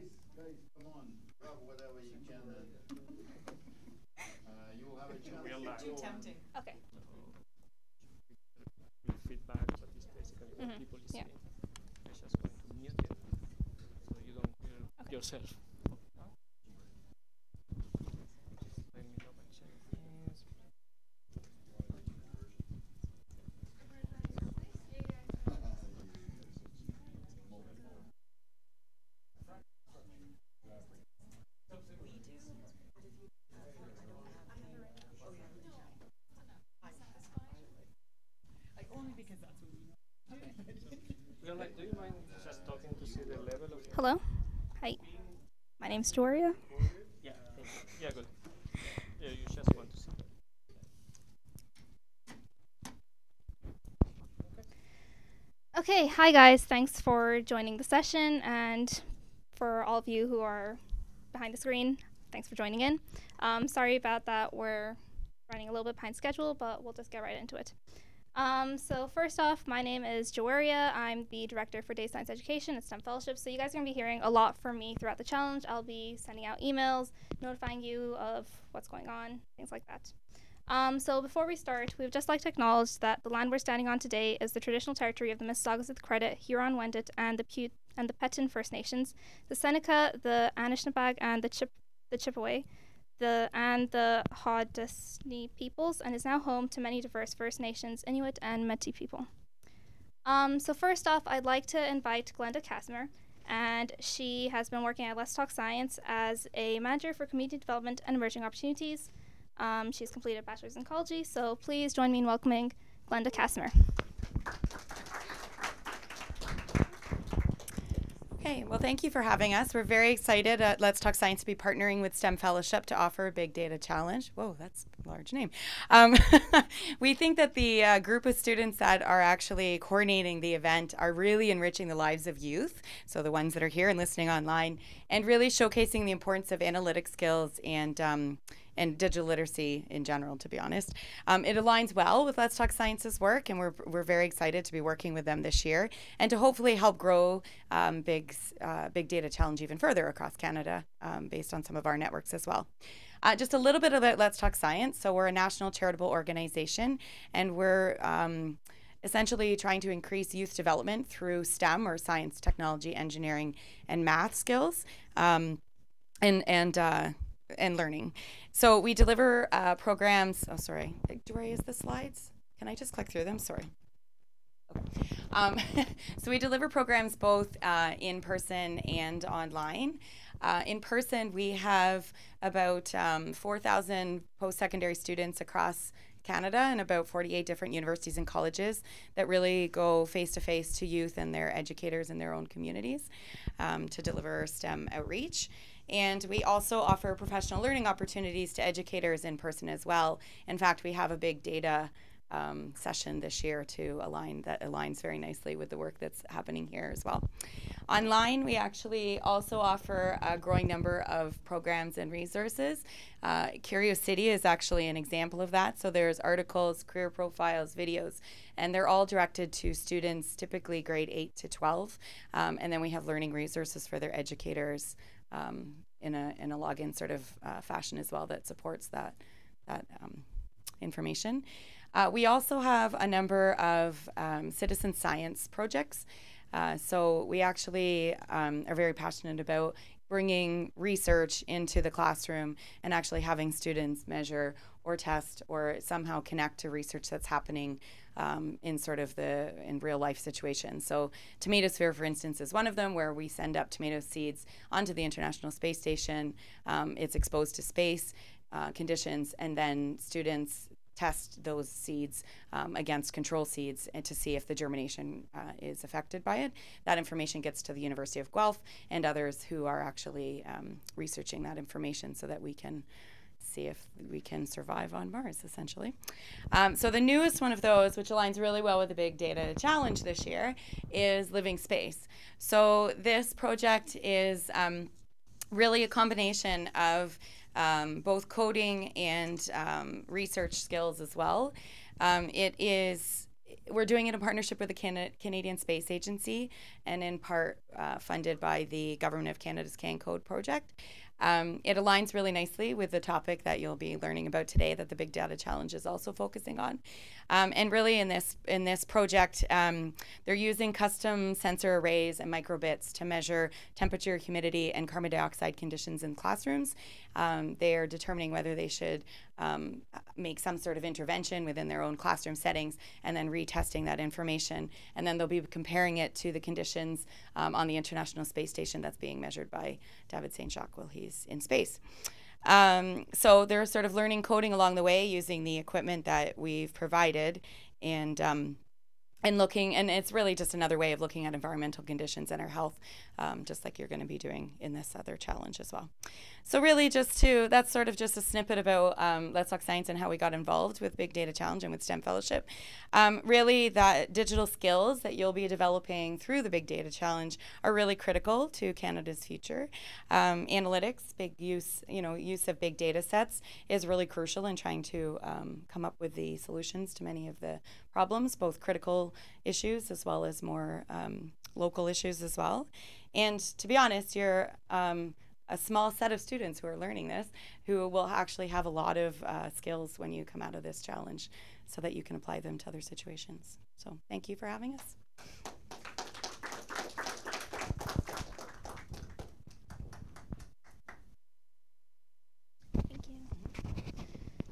guys, guys, come on, grab whatever you can. Uh, you will have a chance. Real life. to Too go tempting. Okay. With feedback, but it's basically what Mhm, people is yeah. saying. I'm just going to mute you so you don't hear Okay. yourself. Let me double check this. Like only because that's what we know. Real life, do you mind just talking to see the level of your Hello. Hi. My name's Joria. Yeah, yeah, good. Yeah, you just want to see. Okay, hi guys. Thanks for joining the session, and for all of you who are behind the screen, thanks for joining in. Um, sorry about that. We're running a little bit behind schedule, but we'll just get right into it. Um, so first off, my name is Joaria. I'm the director for Data Science Education at STEM Fellowship. So you guys are gonna be hearing a lot from me throughout the challenge. I'll be sending out emails, notifying you of what's going on, things like that. Um, so before we start, we would just like to acknowledge that the land we're standing on today is the traditional territory of the Mississaugas of the Credit, Huron Wendat, and the Pute and the Petun First Nations, the Seneca, the Anishinaabeg, and the Chip the Chippewa, the and the Haudenosaunee peoples, and is now home to many diverse First Nations, Inuit, and Métis people. Um, so first off, I'd like to invite Glenda Casimir, and she has been working at Let's Talk Science as a manager for community development and emerging opportunities. Um, she's completed a bachelor's in ecology, so please join me in welcoming Glenda Casimir. Okay, well, thank you for having us. We're very excited at Let's Talk Science to be partnering with STEM Fellowship to offer a big data challenge. Whoa, that's a large name. Um, we think that the uh, group of students that are actually coordinating the event are really enriching the lives of youth, so the ones that are here and listening online, and really showcasing the importance of analytic skills and um, and digital literacy in general, to be honest. Um, it aligns well with Let's Talk Science's work, and we're, we're very excited to be working with them this year and to hopefully help grow um, big, uh, big Data Challenge even further across Canada um, based on some of our networks as well. Uh, just a little bit about Let's Talk Science. So, we're a national charitable organization, and we're um, essentially trying to increase youth development through STEM or science, technology, engineering, and math skills. Um, and and uh, and learning. So we deliver uh, programs. Oh, sorry. Do I use the slides? Can I just click through them? Sorry. Okay. Um, so we deliver programs both uh, in person and online. Uh, in person, we have about um, 4,000 post-secondary students across Canada and about 48 different universities and colleges that really go face to face to youth and their educators in their own communities um, to deliver STEM outreach. And we also offer professional learning opportunities to educators in person as well. In fact, we have a big data um, session this year to align that aligns very nicely with the work that's happening here as well. Online, we actually also offer a growing number of programs and resources. Uh, Curiosity is actually an example of that. So there's articles, career profiles, videos, and they're all directed to students, typically grade 8 to 12. Um, and then we have learning resources for their educators um, in a in a login sort of uh, fashion as well that supports that that um, information. Uh, we also have a number of um, citizen science projects. Uh, so we actually um, are very passionate about bringing research into the classroom and actually having students measure or test or somehow connect to research that's happening um, in sort of the in real life situations. So Tomatosphere, for instance, is one of them where we send up tomato seeds onto the International Space Station. Um, it's exposed to space uh, conditions, and then students test those seeds um, against control seeds and to see if the germination uh, is affected by it. That information gets to the University of Guelph and others who are actually um, researching that information so that we can see if we can survive on Mars, essentially. Um, so the newest one of those, which aligns really well with the Big Data Challenge this year, is Living Space. So this project is um, really a combination of um, both coding and um, research skills as well. Um, it is we're doing it in partnership with the Cana- Canadian Space Agency and in part uh, funded by the Government of Canada's CanCode project. Um, it aligns really nicely with the topic that you'll be learning about today that the Big Data Challenge is also focusing on. Um, and really in this in this project, um, they're using custom sensor arrays and microbits to measure temperature, humidity, and carbon dioxide conditions in classrooms. Um, they are determining whether they should um, make some sort of intervention within their own classroom settings and then retesting that information. And then they'll be comparing it to the conditions um, on the International Space Station that's being measured by David St. Jacques while he's in space. Um, so they're sort of learning coding along the way using the equipment that we've provided and um, and looking and it's really just another way of looking at environmental conditions and our health um, just like you're going to be doing in this other challenge as well so really just to that's sort of just a snippet about um, let's talk science and how we got involved with big data challenge and with stem fellowship. Um, really that digital skills that you'll be developing through the big data challenge are really critical to canada's future. Um, analytics big use you know use of big data sets is really crucial in trying to um, come up with the solutions to many of the problems both critical issues as well as more um, local issues as well. And to be honest, you're um, a small set of students who are learning this who will actually have a lot of uh, skills when you come out of this challenge so that you can apply them to other situations. So thank you for having us. Thank you.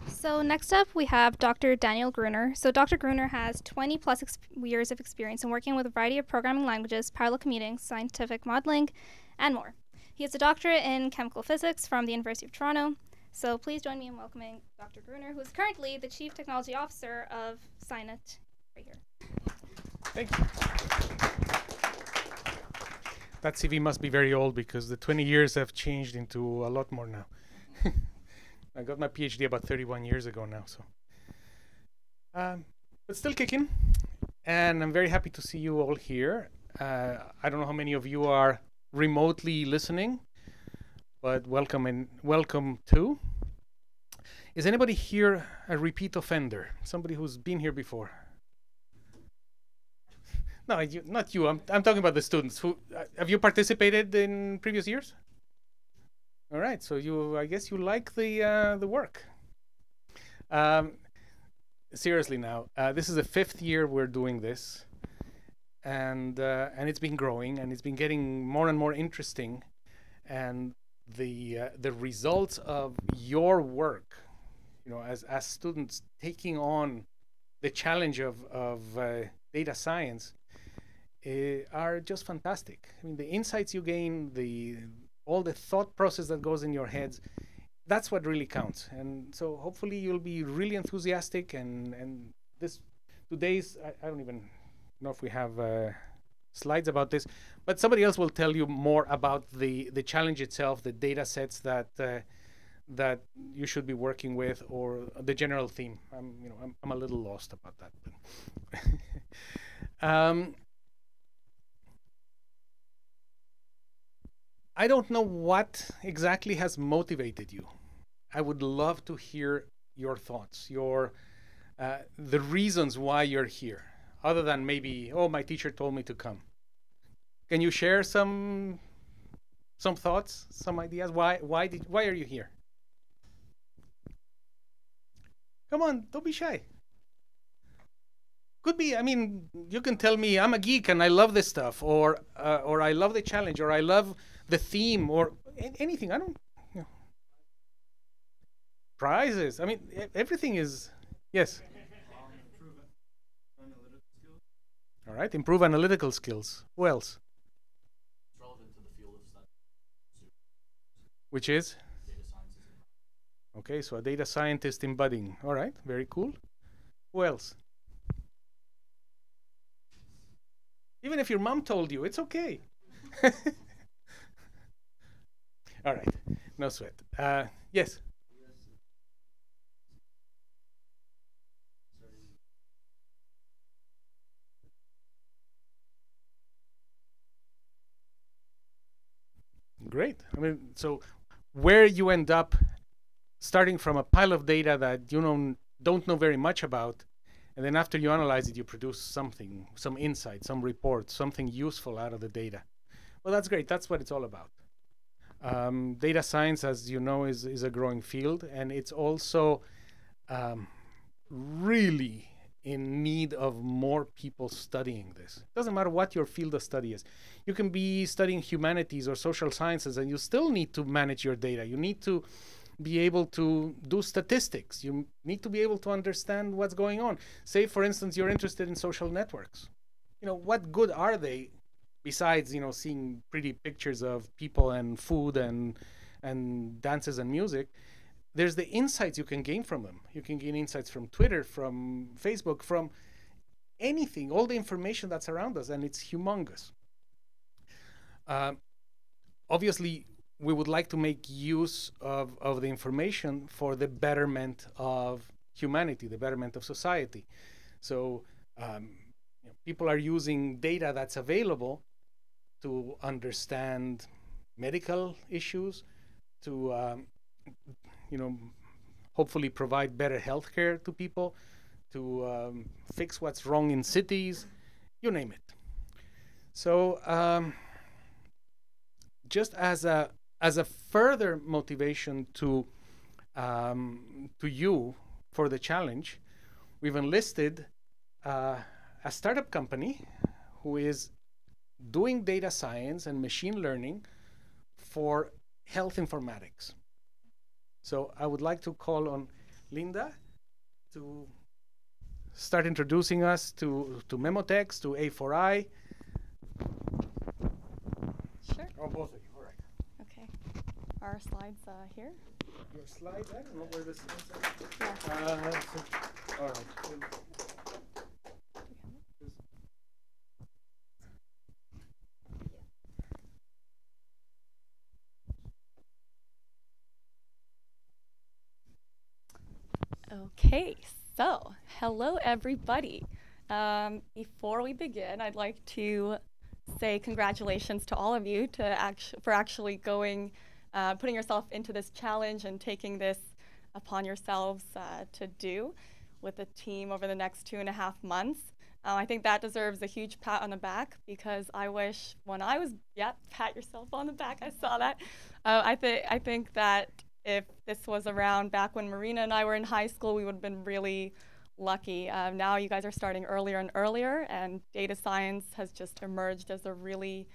So next up, we have Dr. Daniel Gruner. So Dr. Gruner has 20 plus years of experience in working with a variety of programming languages, parallel computing, scientific modeling, and more. He has a doctorate in chemical physics from the University of Toronto. So please join me in welcoming Dr. Gruner, who is currently the Chief Technology Officer of SciNet right here. Thank you. That CV must be very old because the 20 years have changed into a lot more now. I got my PhD about 31 years ago now, so. Um, but still kicking, and I'm very happy to see you all here. Uh, I don't know how many of you are remotely listening, but welcome and welcome too. Is anybody here a repeat offender? Somebody who's been here before? No, you, not you. I'm, I'm talking about the students. Who uh, have you participated in previous years? All right, so you, I guess you like the uh, the work. Um, seriously now, uh, this is the fifth year we're doing this, and uh, and it's been growing and it's been getting more and more interesting, and the uh, the results of your work, you know, as as students taking on the challenge of of uh, data science uh, are just fantastic. I mean, the insights you gain, the all the thought process that goes in your heads, that's what really counts. And so hopefully you'll be really enthusiastic. And and this today's I, I don't even know if we have uh, slides about this, but somebody else will tell you more about the the challenge itself, the data sets that. Uh, that you should be working with or the general theme i'm you know i'm, I'm a little lost about that um, I don't know what exactly has motivated you. I would love to hear your thoughts, your uh, the reasons why you're here, other than maybe oh my teacher told me to come. Can you share some some thoughts, some ideas? Why why did why are you here? Come on, don't be shy. Could be. I mean, you can tell me I'm a geek and I love this stuff, or uh, or I love the challenge, or I love the theme or anything. I don't. You know. Prizes. I mean, everything is yes. All right, improve analytical skills. Who else? Which is? Okay, so a data scientist in budding. All right, very cool. Who else? Even if your mom told you, it's okay. All right, no sweat. Uh, yes. Great. I mean, so where you end up starting from a pile of data that you don't don't know very much about, And then after you analyze it, you produce something, some insight, some report, something useful out of the data. Well, that's great. That's what it's all about. Um, data science, as you know, is, is a growing field, and it's also um, really in need of more people studying this. It doesn't matter what your field of study is. You can be studying humanities or social sciences, and you still need to manage your data. You need to be able to do statistics. You need to be able to understand what's going on. Say, for instance, you're interested in social networks. You know, what good are they besides, you know, seeing pretty pictures of people and food and and dances and music? There's the insights you can gain from them. You can gain insights from Twitter, from Facebook, from anything, all the information that's around us, and it's humongous. Uh, obviously, we would like to make use of, of the information for the betterment of humanity, the betterment of society. So um, you know, people are using data that's available to understand medical issues, to um, you know, hopefully provide better health care to people, to um, fix what's wrong in cities, you name it. So um, just as a as a further motivation to um, to you for the challenge, we've enlisted uh, a startup company who is doing data science and machine learning for health informatics. So I would like to call on Linda to start introducing us to, to Memotext, to A4I. Sure. Oh, both of you, all right. Okay. Our slides uh, here. Your slides, I don't know where the slides Yeah. Uh, so- all right. Okay, so hello everybody. Um, before we begin, I'd like to say congratulations to all of you to act- for actually going, uh, putting yourself into this challenge and taking this upon yourselves uh, to do with the team over the next two and a half months. Uh, I think that deserves a huge pat on the back because I wish when I was, yep, pat yourself on the back. I saw that. Uh, I think I think that if this was around back when Marina and I were in high school, we would have been really lucky. Um, now you guys are starting earlier and earlier, and data science has just emerged as a really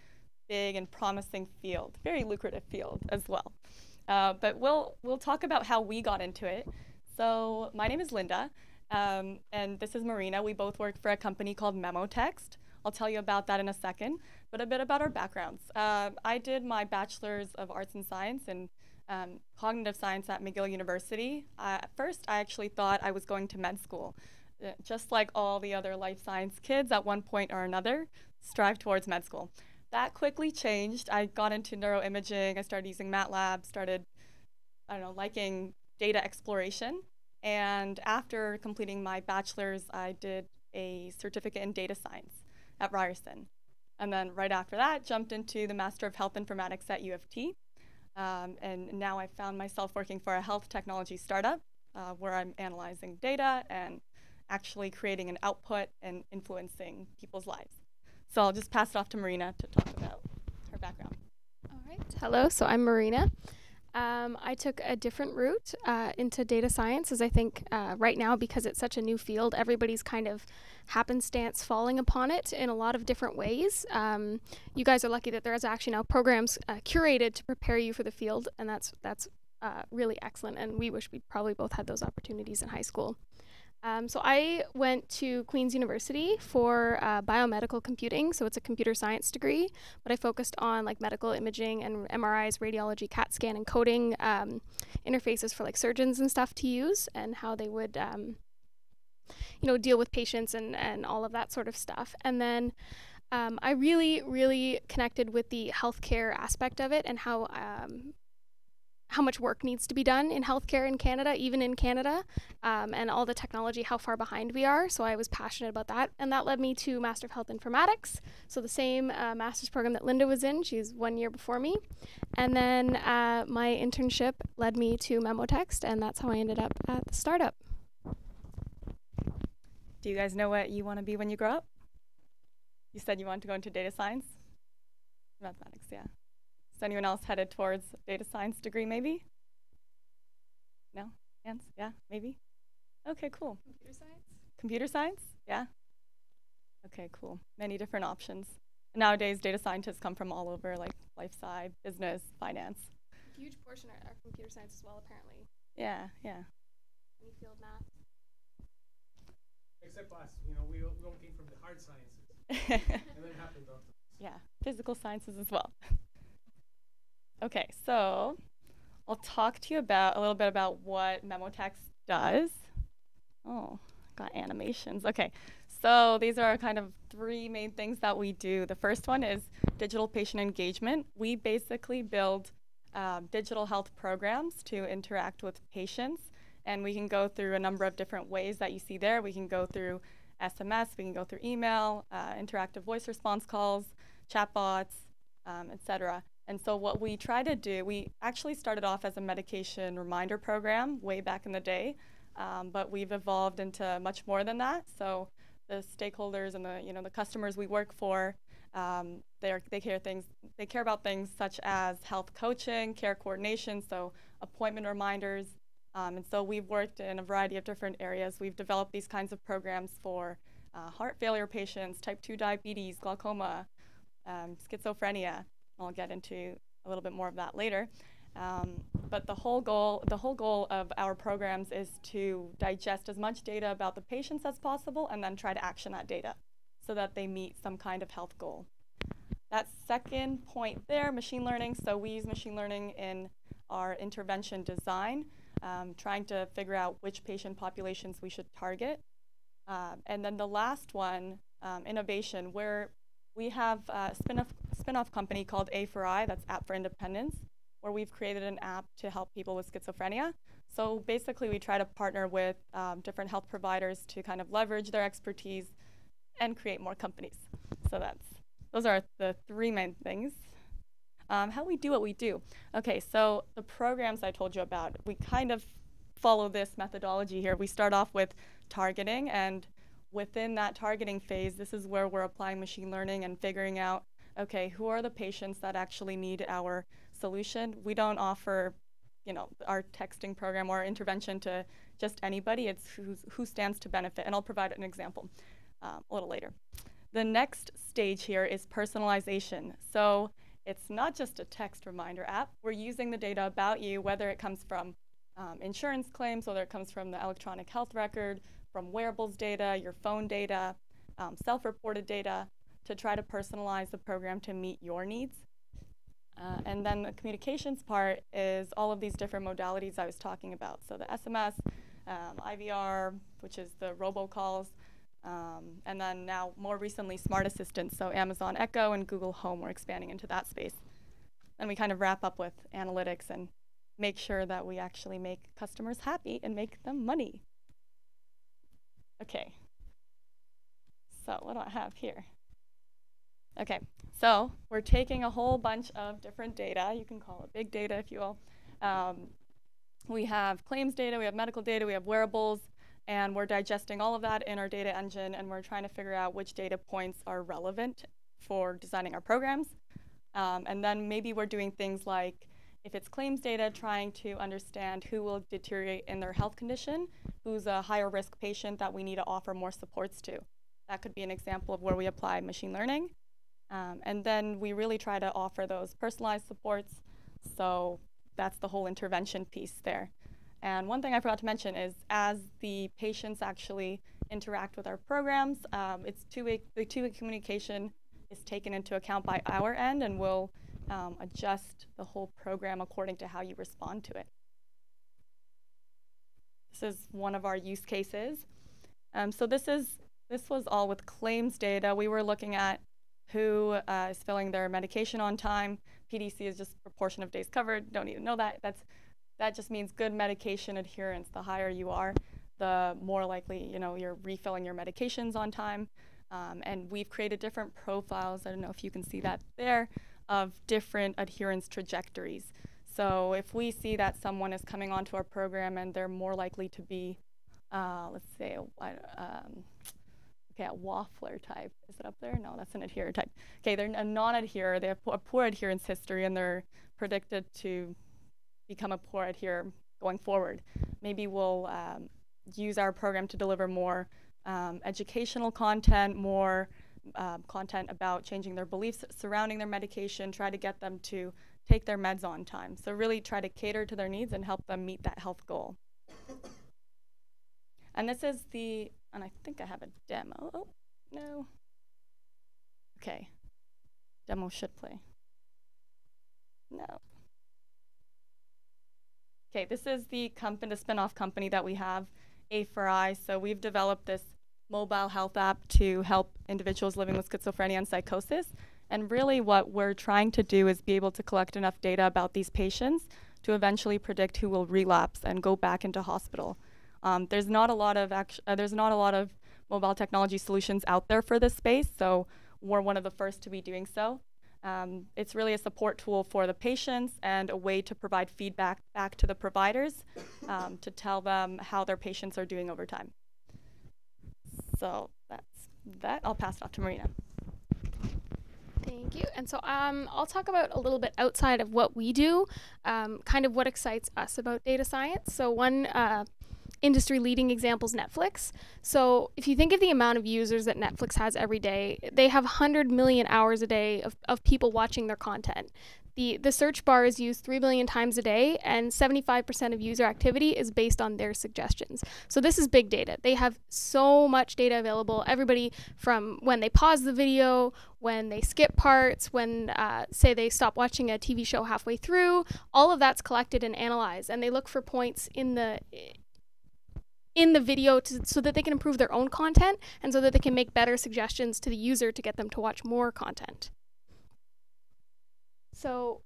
big and promising field, very lucrative field as well. Uh, but we'll we'll talk about how we got into it. So my name is Linda, um, and this is Marina. We both work for a company called Memotext. I'll tell you about that in a second. But a bit about our backgrounds. Uh, I did my bachelor's of arts and science in um, cognitive science at McGill University. Uh, at first, I actually thought I was going to med school. Uh, just like all the other life science kids, at one point or another, strive towards med school. That quickly changed. I got into neuroimaging. I started using MATLAB, started, I don't know, liking data exploration. And after completing my bachelor's, I did a certificate in data science at Ryerson. And then right after that, jumped into the Master of Health Informatics at U of T. Um, and now I found myself working for a health technology startup uh, where I'm analyzing data and actually creating an output and influencing people's lives. So I'll just pass it off to Marina to talk about her background. All right. Hello. So I'm Marina. Um, I took a different route uh, into data science, as I think uh, right now, because it's such a new field, everybody's kind of happenstance falling upon it in a lot of different ways. Um, you guys are lucky that there's actually now programs uh, curated to prepare you for the field, and that's that's uh, really excellent. And we wish we probably both had those opportunities in high school. Um, so I went to Queen's University for uh, biomedical computing. So it's a computer science degree, but I focused on like medical imaging and MRIs, radiology, CAT scan, and coding um, interfaces for like surgeons and stuff to use, and how they would, um, you know, deal with patients and and all of that sort of stuff. And then um, I really, really connected with the healthcare aspect of it and how um, how much work needs to be done in healthcare in Canada, even in Canada, um, and all the technology, how far behind we are. So I was passionate about that. And that led me to Master of Health Informatics. So the same uh, master's program that Linda was in, she's one year before me. And then uh, my internship led me to Memotext, and that's how I ended up at the startup. Do you guys know what you want to be when you grow up? You said you want to go into data science? Mathematics, yeah. Is anyone else headed towards data science degree maybe? No? Hands? Yeah, maybe? Okay, cool. Computer science. Computer science? Yeah. Okay, cool. Many different options. Nowadays, data scientists come from all over, like life sci, business, finance. Huge portion are, are computer science as well, apparently. Yeah, yeah. Any field math. Except us, you know, we all, we all came from the hard sciences, and then happened yeah, physical sciences as well. Okay, so I'll talk to you about a little bit about what MemoText does. Oh, got animations. Okay, so these are kind of three main things that we do. The first one is digital patient engagement. We basically build um, digital health programs to interact with patients, and we can go through a number of different ways that you see there. We can go through SMS, we can go through email, uh, interactive voice response calls, chatbots, um, etc. And so what we try to do, we actually started off as a medication reminder program way back in the day, um, but we've evolved into much more than that. So the stakeholders and the you know the customers we work for, um, they they care things they care about things such as health coaching, care coordination, so appointment reminders, um, and so we've worked in a variety of different areas. We've developed these kinds of programs for uh, heart failure patients, type 2 diabetes, glaucoma, um, schizophrenia. I'll get into a little bit more of that later. Um, but the whole goal, the whole goal of our programs is to digest as much data about the patients as possible and then try to action that data so that they meet some kind of health goal. That second point there, machine learning. So we use machine learning in our intervention design, um, trying to figure out which patient populations we should target. Um, and then the last one, um, innovation, where we have a spin-off, spin-off company called A4I, that's App for Independence, where we've created an app to help people with schizophrenia. So basically, we try to partner with um, different health providers to kind of leverage their expertise and create more companies. So that's those are the three main things. Um, how we do what we do. Okay, so the programs I told you about, we kind of follow this methodology here. We start off with targeting, and within that targeting phase, this is where we're applying machine learning and figuring out, okay, who are the patients that actually need our solution? We don't offer, you know, our texting program or intervention to just anybody. It's who's, who stands to benefit, and I'll provide an example um, a little later. The next stage here is personalization. So it's not just a text reminder app. We're using the data about you, whether it comes from um, insurance claims, whether it comes from the electronic health record, from wearables data, your phone data, um, self-reported data, to try to personalize the program to meet your needs. Uh, and then the communications part is all of these different modalities I was talking about. So the SMS, um, IVR, which is the robocalls, um, and then now more recently smart assistants. So Amazon Echo and Google Home, we're expanding into that space. And we kind of wrap up with analytics and make sure that we actually make customers happy and make them money. Okay. So what do I have here? Okay, so we're taking a whole bunch of different data. You can call it big data if you will. Um, we have claims data, we have medical data, we have wearables, and we're digesting all of that in our data engine, and we're trying to figure out which data points are relevant for designing our programs. Um, and then maybe we're doing things like, if it's claims data, trying to understand who will deteriorate in their health condition, who's a higher risk patient that we need to offer more supports to. That could be an example of where we apply machine learning. Um, and then we really try to offer those personalized supports. So that's the whole intervention piece there. And one thing I forgot to mention is as the patients actually interact with our programs, um, it's two-way, the two-way communication is taken into account by our end and we'll um, adjust the whole program according to how you respond to it. This is one of our use cases. Um, so this is this was all with claims data. We were looking at who uh, is filling their medication on time. PDC is just proportion of days covered. Don't even know that. That's that just means good medication adherence. The higher you are, the more likely you know you're refilling your medications on time. Um, and we've created different profiles. I don't know if you can see that there of different adherence trajectories. So if we see that someone is coming onto our program and they're more likely to be uh, let's say, um, okay, a waffler type. Is it up there? No, that's an adherer type. Okay, they're a non-adherer. They have a poor adherence history, and they're predicted to become a poor adherer going forward. Maybe we'll um, use our program to deliver more um, educational content, more um, content about changing their beliefs surrounding their medication, try to get them to take their meds on time. So, really try to cater to their needs and help them meet that health goal. And this is the, and I think I have a demo. Oh, no. Okay. Demo should play. No. Okay, this is the company, the spin-off company that we have, A4I. So we've developed this mobile health app to help individuals living with schizophrenia and psychosis. And really what we're trying to do is be able to collect enough data about these patients to eventually predict who will relapse and go back into hospital. Um, there's not a lot of act- uh, there's not a lot of mobile technology solutions out there for this space, so we're one of the first to be doing so. Um, it's really a support tool for the patients and a way to provide feedback back to the providers um, to tell them how their patients are doing over time. So that's that. I'll pass it off to Marina. Thank you. And so um, I'll talk about a little bit outside of what we do, um, kind of what excites us about data science. So, one uh, industry leading example is Netflix. So, if you think of the amount of users that Netflix has every day, they have 100 million hours a day of, of people watching their content. The, the search bar is used 3 billion times a day, and 75% of user activity is based on their suggestions. So, this is big data. They have so much data available. Everybody from when they pause the video, when they skip parts, when, uh, say, they stop watching a TV show halfway through, all of that's collected and analyzed. And they look for points in the in the video to, so that they can improve their own content and so that they can make better suggestions to the user to get them to watch more content. So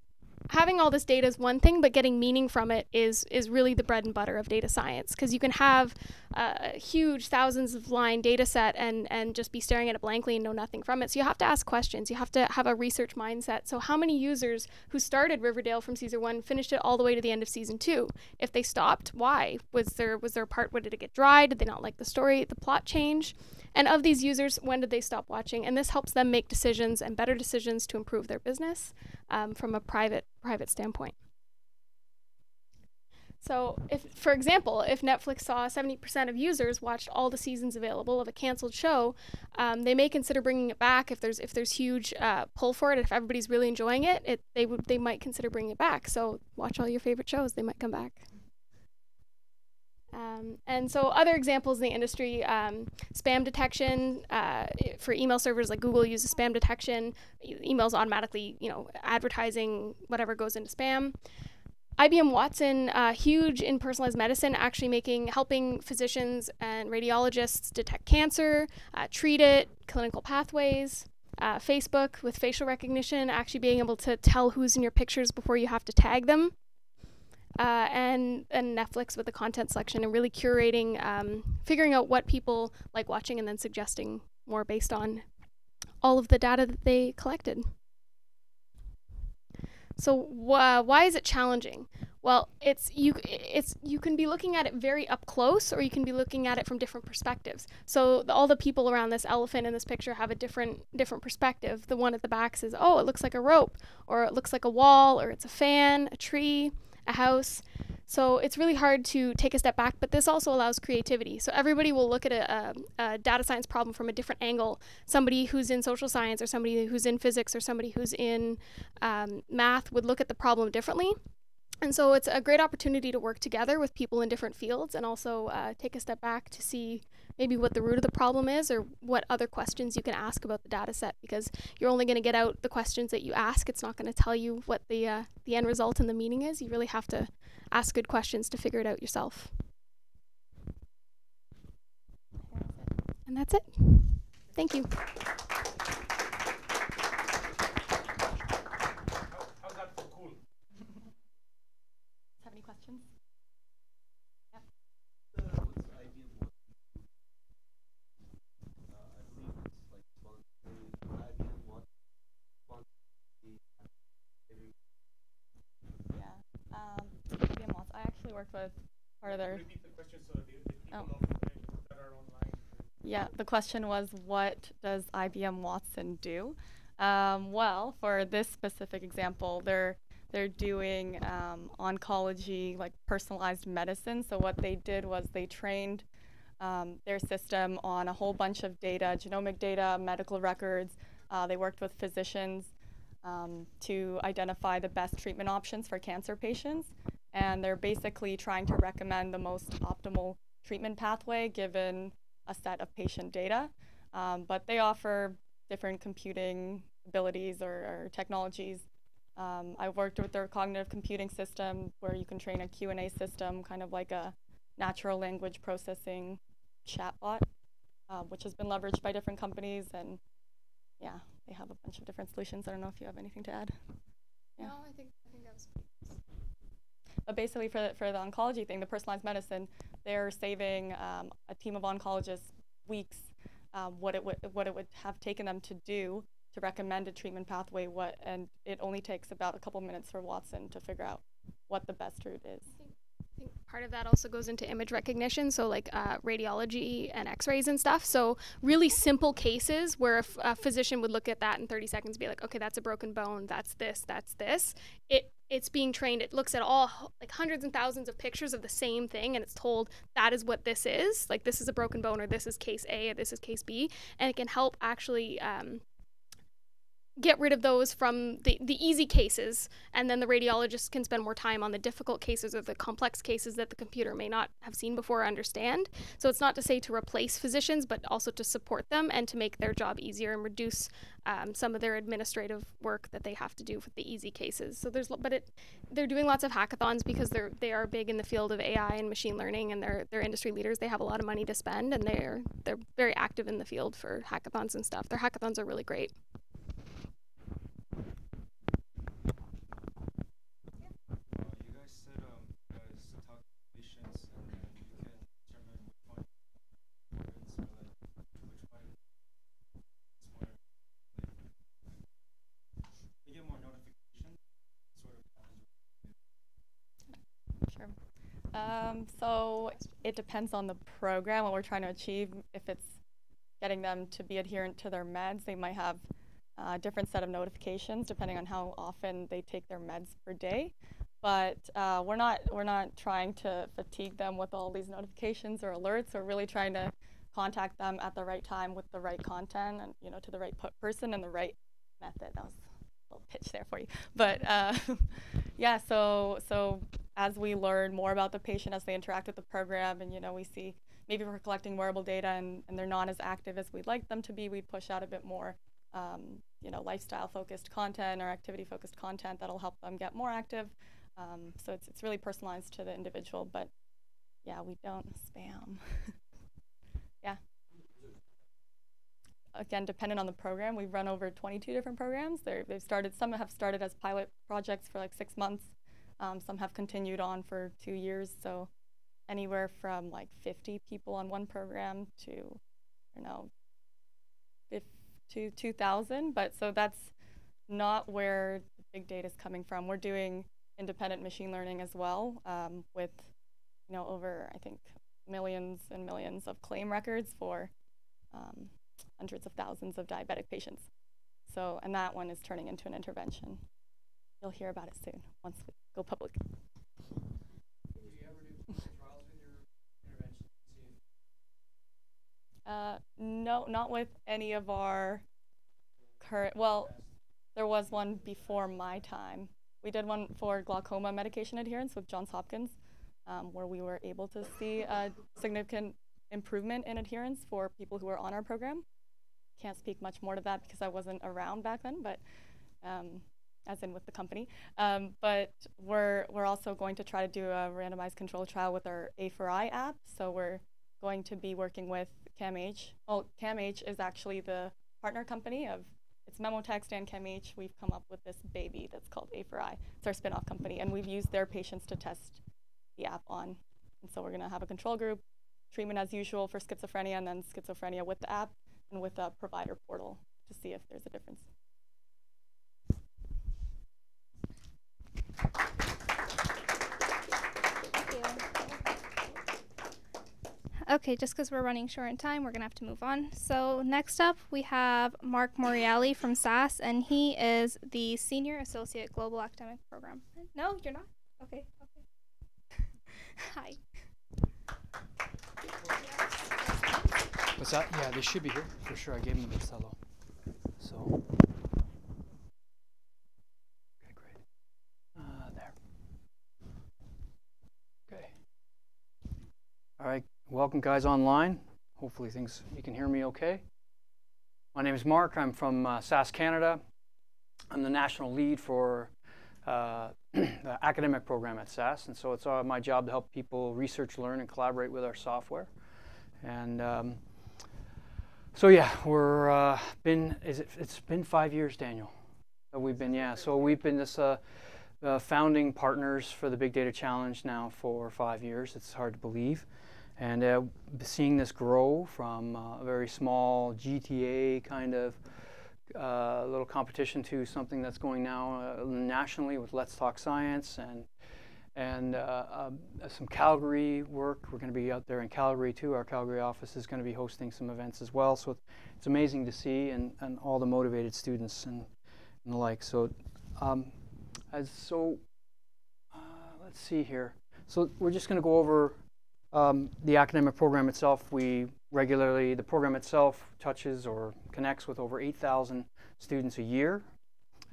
having all this data is one thing, but getting meaning from it is is really the bread and butter of data science because you can have a huge thousands of line data set and and just be staring at it blankly and know nothing from it. So you have to ask questions. You have to have a research mindset. So how many users who started Riverdale from season one finished it all the way to the end of season two? If they stopped, why? Was there was there a part where did it get dry? Did they not like the story? The plot change? And of these users, when did they stop watching? And this helps them make decisions and better decisions to improve their business um, from a private private standpoint. So, if, for example, if Netflix saw 70% of users watched all the seasons available of a canceled show, um, they may consider bringing it back if there's if there's huge uh, pull for it. If everybody's really enjoying it, it they would they might consider bringing it back. So, watch all your favorite shows; they might come back. Um, and so other examples in the industry, um, spam detection uh, for email servers like Google uses spam detection. Emails automatically, you know, advertising whatever goes into spam. IBM Watson, uh, huge in personalized medicine, actually making helping physicians and radiologists detect cancer, uh, treat it, clinical pathways. Uh, Facebook with facial recognition, actually being able to tell who's in your pictures before you have to tag them uh, and and Netflix with the content selection and really curating, um, figuring out what people like watching, and then suggesting more based on all of the data that they collected. So wh- why is it challenging? Well, it's you it's you can be looking at it very up close or you can be looking at it from different perspectives. So the, all the people around this elephant in this picture have a different different perspective. The one at the back says, "Oh, it looks like a rope," or "It looks like a wall," or "It's a fan, a tree." A house. So it's really hard to take a step back, but this also allows creativity. So everybody will look at a, a, a, data science problem from a different angle. Somebody who's in social science, or somebody who's in physics, or somebody who's in um, math would look at the problem differently. And so it's a great opportunity to work together with people in different fields and also uh, take a step back to see maybe what the root of the problem is or what other questions you can ask about the data set because you're only going to get out the questions that you ask. It's not going to tell you what the, uh, the end result and the meaning is. You really have to ask good questions to figure it out yourself. And that's it. Thank you. Yep. Yeah. Um, IBM Watts. I actually worked with part of their. Repeat the question so the, the Oh. Yeah, the question was, what does IBM Watson do? Um, well, for this specific example, they're they're doing um, oncology, like personalized medicine. So what they did was they trained um, their system on a whole bunch of data, genomic data, medical records. Uh, they worked with physicians um, to identify the best treatment options for cancer patients. And they're basically trying to recommend the most optimal treatment pathway given a set of patient data. Um, but they offer different computing abilities or, or technologies. Um, I worked with their cognitive computing system where you can train a Q&A system, kind of like a natural language processing chatbot, uh, which has been leveraged by different companies. And yeah, they have a bunch of different solutions. I don't know if you have anything to add. Yeah. No, I think I think that was. But basically, for the, for the oncology thing, the personalized medicine, they're saving um, a team of oncologists weeks um, what it would what it would have taken them to do to recommend a treatment pathway. What and it only takes about a couple minutes for Watson to figure out what the best route is. I think part of that also goes into image recognition, so like uh, radiology and X-rays and stuff. So really simple cases where a, a physician would look at that in 30 seconds, be like, okay, that's a broken bone, that's this, that's this. It it's being trained. It looks at all like hundreds and thousands of pictures of the same thing, and it's told that is what this is. Like this is a broken bone, or this is case A, or this is case B, and it can help actually. Um, get rid of those from the, the easy cases and then the radiologist can spend more time on the difficult cases or the complex cases that the computer may not have seen before or understand. So it's not to say to replace physicians but also to support them and to make their job easier and reduce um, some of their administrative work that they have to do with the easy cases. So there's but it they're doing lots of hackathons because they're they are big in the field of AI and machine learning and they're they're industry leaders. They have a lot of money to spend and they're they're very active in the field for hackathons and stuff. Their hackathons are really great Um, so it depends on the program, what we're trying to achieve. If it's getting them to be adherent to their meds, they might have a different set of notifications depending on how often they take their meds per day. But uh, we're not we're not trying to fatigue them with all these notifications or alerts. We're really trying to contact them at the right time with the right content and you know to the right person and the right method. That was little pitch there for you. But uh, yeah, so so as we learn more about the patient as they interact with the program and you know we see maybe we're collecting wearable data and, and they're not as active as we'd like them to be we'd push out a bit more um, you know lifestyle focused content or activity focused content that'll help them get more active um, so it's, it's really personalized to the individual but yeah we don't spam yeah again dependent on the program we've run over 22 different programs They're, they've started some have started as pilot projects for like six months um, some have continued on for two years, so anywhere from like 50 people on one program to, you know, to 2,000. But so that's not where the big data is coming from. We're doing independent machine learning as well um, with, you know, over I think millions and millions of claim records for um, hundreds of thousands of diabetic patients. So, and that one is turning into an intervention. You'll hear about it soon once we go public. Uh, no, not with any of our current. Well, there was one before my time. We did one for glaucoma medication adherence with Johns Hopkins, um, where we were able to see a significant improvement in adherence for people who were on our program. Can't speak much more to that because I wasn't around back then, but um, as in with the company. Um, but we're, we're also going to try to do a randomized control trial with our A4I app. So we're going to be working with CAMH. Well, CAMH is actually the partner company of it's Memotext and CAMH. We've come up with this baby that's called A4I. It's our spin-off company, and we've used their patients to test the app on. And so we're going to have a control group, treatment as usual for schizophrenia, and then schizophrenia with the app and with a provider portal to see if there's a difference. Okay, just because we're running short in time, we're going to have to move on. So, next up, we have Mark Moriali from SAS, and he is the Senior Associate Global Academic Program. No, you're not? Okay, okay. Hi. What's that? Yeah, they should be here for sure. I gave them the cello. So. Okay, great. Uh, there. Okay. All right. Welcome, guys, online. Hopefully, things you can hear me okay. My name is Mark. I'm from uh, SAS Canada. I'm the national lead for uh, the academic program at SAS, and so it's uh, my job to help people research, learn, and collaborate with our software. And um, so yeah, we're uh, been is it, it's been five years, Daniel. We've been yeah. So we've been this uh, uh, founding partners for the Big Data Challenge now for five years. It's hard to believe, and uh, seeing this grow from uh, a very small GTA kind of uh, little competition to something that's going now nationally with Let's Talk Science and and uh, um, some Calgary work. We're going to be out there in Calgary too. Our Calgary office is going to be hosting some events as well. So it's amazing to see and, and all the motivated students and, and the like. So, um, as so, uh, let's see here. So we're just going to go over um, the academic program itself. We regularly, the program itself touches or connects with over 8,000 students a year.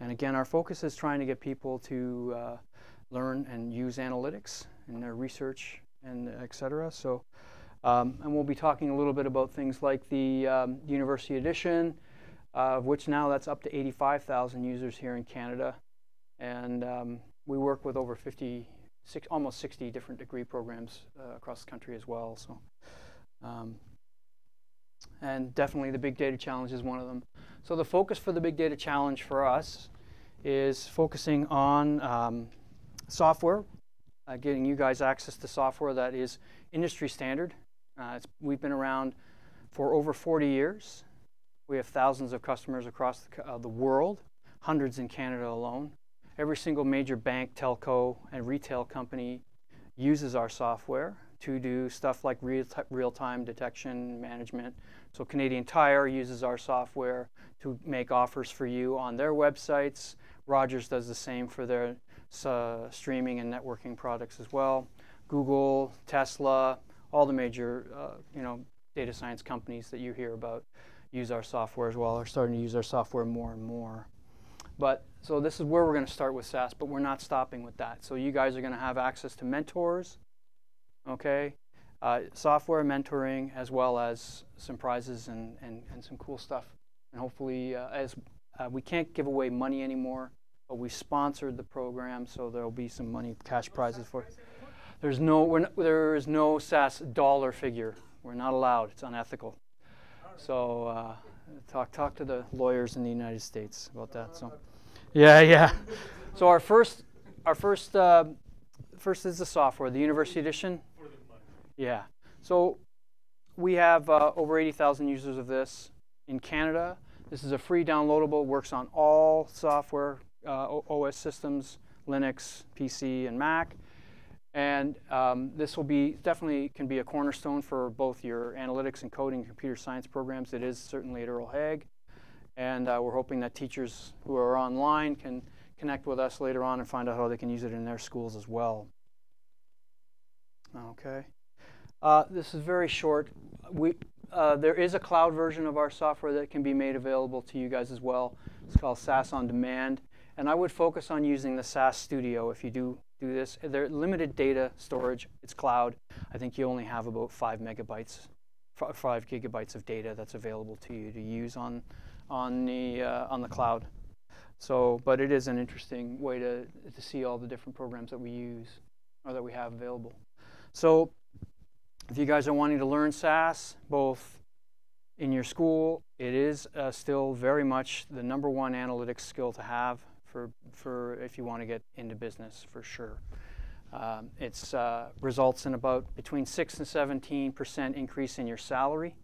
And again, our focus is trying to get people to uh, learn and use analytics in their research and et cetera. So, um, and we'll be talking a little bit about things like the um, University Edition, uh, of which now that's up to 85,000 users here in Canada. And um, we work with over 50, six, almost 60 different degree programs uh, across the country as well. So, um, and definitely the Big Data Challenge is one of them. So the focus for the Big Data Challenge for us is focusing on um, software, uh, getting you guys access to software that is industry standard. Uh, we've been around for over 40 years. We have thousands of customers across the, uh, the world, hundreds in Canada alone. Every single major bank, telco, and retail company uses our software to do stuff like real real-time detection management. So Canadian Tire uses our software to make offers for you on their websites. Rogers does the same for their uh, streaming and networking products as well. Google, Tesla, all the major uh, you know data science companies that you hear about use our software as well. Are starting to use our software more and more. But so this is where we're going to start with SAS, but we're not stopping with that. So you guys are going to have access to mentors, okay, uh, software mentoring, as well as some prizes and, and, and some cool stuff. And hopefully, uh, as uh, we can't give away money anymore, but we sponsored the program, so there'll be some money, cash prizes for. There's no, not, there is no SAS dollar figure. We're not allowed. It's unethical. So uh, talk talk to the lawyers in the United States about that. So, yeah, yeah. So our first, our first, uh, first is the software, the University Edition. Yeah. So we have uh, over 80,000 users of this in Canada. This is a free downloadable, works on all software uh, OS systems, Linux, PC, and Mac. And um, this will be definitely can be a cornerstone for both your analytics and coding computer science programs. It is certainly at Earl Haig. And uh, we're hoping that teachers who are online can connect with us later on and find out how they can use it in their schools as well. Okay. Uh, this is very short. We, uh, there is a cloud version of our software that can be made available to you guys as well. It's called SAS On Demand. And I would focus on using the SAS Studio if you do do this. They're limited data storage. It's cloud. I think you only have about five megabytes, five gigabytes of data that's available to you to use on on the uh, on the cloud. So, but it is an interesting way to to see all the different programs that we use or that we have available. So, if you guys are wanting to learn SAS, both in your school, it is uh, still very much the number one analytics skill to have for, for if you want to get into business for sure. Um, it uh, results in about between 6 and 17 percent increase in your salary.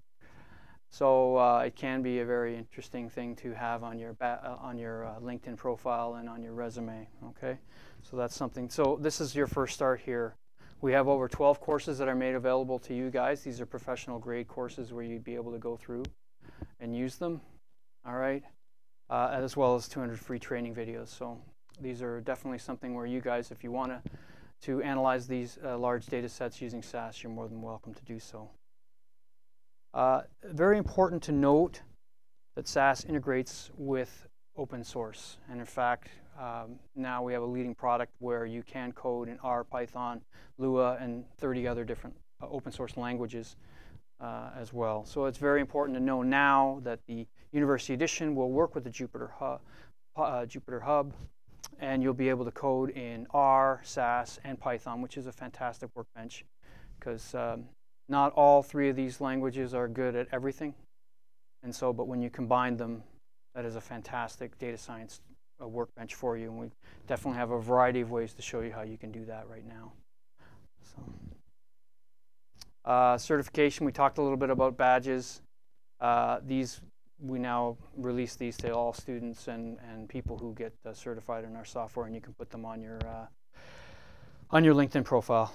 So uh, it can be a very interesting thing to have on your uh, on your uh, LinkedIn profile and on your resume. Okay, so that's something. So this is your first start here We have over 12 courses that are made available to you guys. These are professional grade courses where you'd be able to go through and use them. All right. Uh, as well as 200 free training videos. So these are definitely something where you guys, if you want to to analyze these uh, large data sets using SAS, you're more than welcome to do so. Uh, very important to note that SAS integrates with open source. And in fact, um, now we have a leading product where you can code in R, Python, Lua, and 30 other different uh, open source languages uh, as well. So it's very important to know now that the University Edition will work with the Jupyter Hub, uh, Jupyter Hub and you'll be able to code in R, SAS, and Python, which is a fantastic workbench because um, not all three of these languages are good at everything. And so, but when you combine them, that is a fantastic data science uh, workbench for you. And we definitely have a variety of ways to show you how you can do that right now. So, uh, certification, we talked a little bit about badges. Uh, these we now release these to all students and, and people who get uh, certified in our software, and you can put them on your uh, on your LinkedIn profile,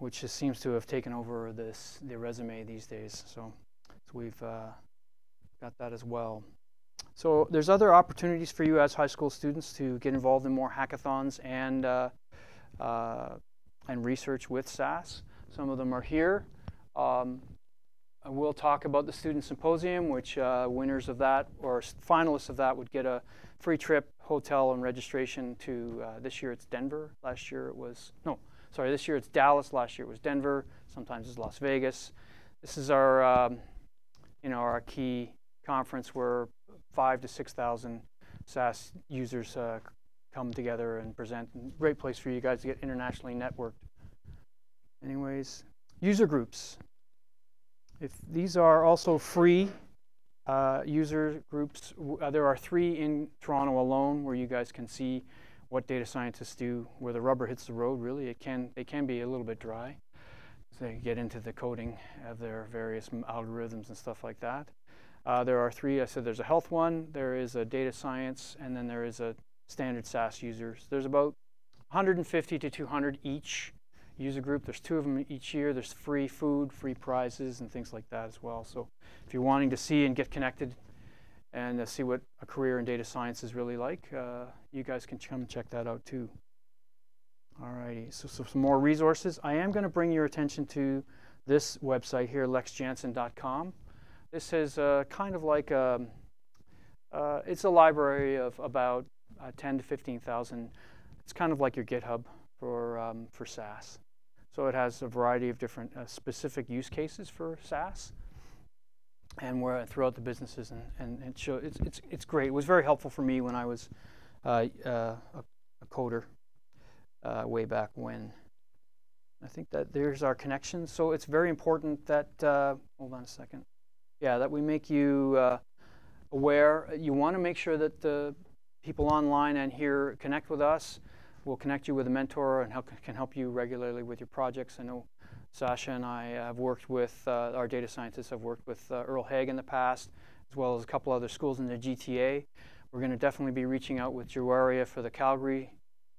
which just seems to have taken over this the resume these days. So, so we've uh, got that as well. So there's other opportunities for you as high school students to get involved in more hackathons and uh, and research with SAS. Some of them are here. Um, we'll talk about the Student Symposium, which uh, winners of that or finalists of that would get a free trip, hotel, and registration to uh, this year it's Denver. Last year it was, no, sorry, this year it's Dallas. Last year it was Denver. Sometimes it's Las Vegas. This is our, um, you know, our key conference where five to 6,000 SAS users uh, come together and present. Great place for you guys to get internationally networked. Anyways, user groups. If these are also free uh, user groups, uh, there are three in Toronto alone where you guys can see what data scientists do. Where the rubber hits the road, really, it can they can be a little bit dry. So they get into the coding of their various algorithms and stuff like that. Uh, there are three. I said there's a health one, there is a data science, and then there is a standard SAS users. There's about 150 to 200 each user group. There's two of them each year. There's free food, free prizes, and things like that as well. So if you're wanting to see and get connected and uh, see what a career in data science is really like, uh, you guys can come check that out too. Alrighty, so, so some more resources. I am going to bring your attention to this website here, lexjansen.com. This is uh, kind of like a, um, uh, it's a library of about uh, 10 to 15,000. It's kind of like your GitHub for, um, for SAS. So it has a variety of different uh, specific use cases for SAS. and we're throughout the businesses, and, and, and show, it's, it's, it's great. It was very helpful for me when I was uh, uh, a, a, coder uh, way back when. I think that there's our connection. So it's very important that, uh, hold on a second. Yeah, that we make you uh, aware. You want to make sure that the people online and here connect with us. We'll connect you with a mentor and help, can help you regularly with your projects. I know Sasha and I have worked with, uh, our data scientists have worked with uh, Earl Haig in the past, as well as a couple other schools in the GTA. We're going to definitely be reaching out with Juaria for the Calgary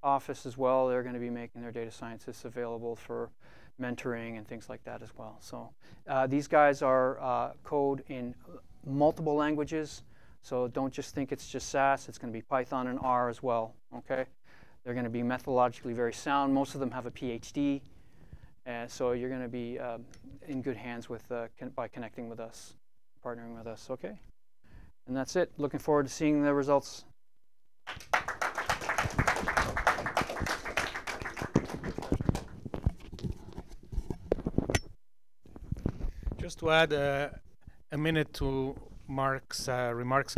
office as well. They're going to be making their data scientists available for mentoring and things like that as well. So uh, these guys are uh, code in multiple languages. So don't just think it's just SAS. It's going to be Python and R as well. Okay. They're going to be methodologically very sound. Most of them have a PhD. Uh, so you're going to be uh, in good hands with uh, con by connecting with us, partnering with us. Okay? And that's it. Looking forward to seeing the results. Just to add uh, a minute to Mark's uh, remarks.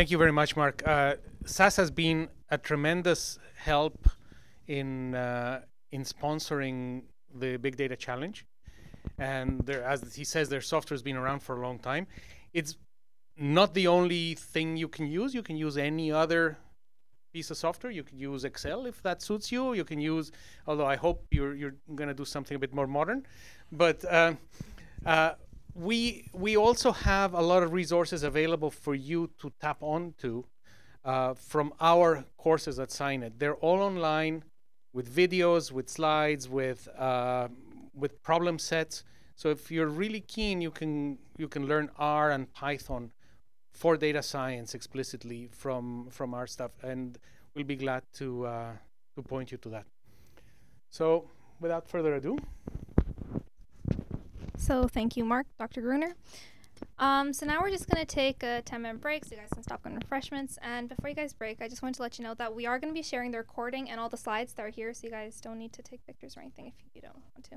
Thank you very much, Mark. Uh, SAS has been a tremendous help in uh, in sponsoring the Big Data Challenge, and there, as he says, their software has been around for a long time. It's not the only thing you can use. You can use any other piece of software. You can use Excel if that suits you. You can use, although I hope you're you're going to do something a bit more modern, but. Uh, uh, we we also have a lot of resources available for you to tap onto uh, from our courses at SciNet. They're all online. with videos, with slides, with uh, with problem sets. So if you're really keen, you can you can learn R and Python for data science explicitly from from our stuff, and we'll be glad to uh, to point you to that. So without further ado. So thank you, Mark, Dr. Gruner. Um, so now we're just going to take a 10 minute break so you guys can stop on refreshments. And before you guys break, I just wanted to let you know that we are going to be sharing the recording and all the slides that are here so you guys don't need to take pictures or anything if you don't want to.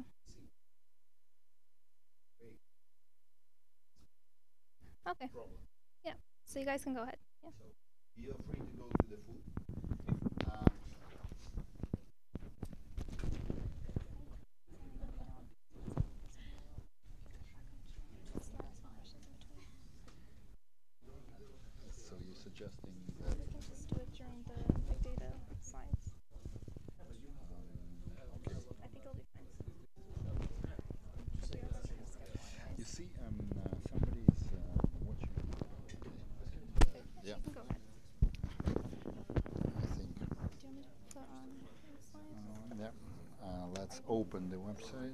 Okay. Yeah. So you guys can go ahead. Yeah. You're free to go to the food. Uh, So you're suggesting that Just do it during the big data slides. okay. I think it'll be fine. You see, um, uh, somebody is uh, watching. Yeah, You can go ahead. I think. Do you want me to put on the slides? Uh, yeah. Uh, let's open the website.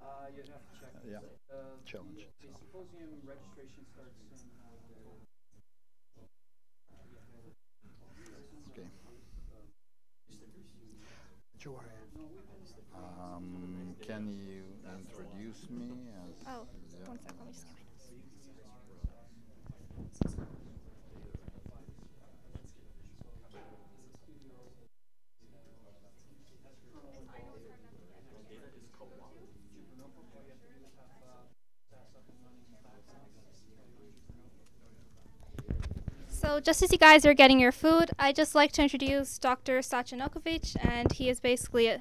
Uh, you'd have to check. Yeah. Uh, Challenge The itself. symposium registration starts in. Okay. Um, can you introduce me as? Oh, yeah. one sec. Let me just get my notes. So just as you guys are getting your food, I'd just like to introduce Dr. Sachanokovic, and he is basically a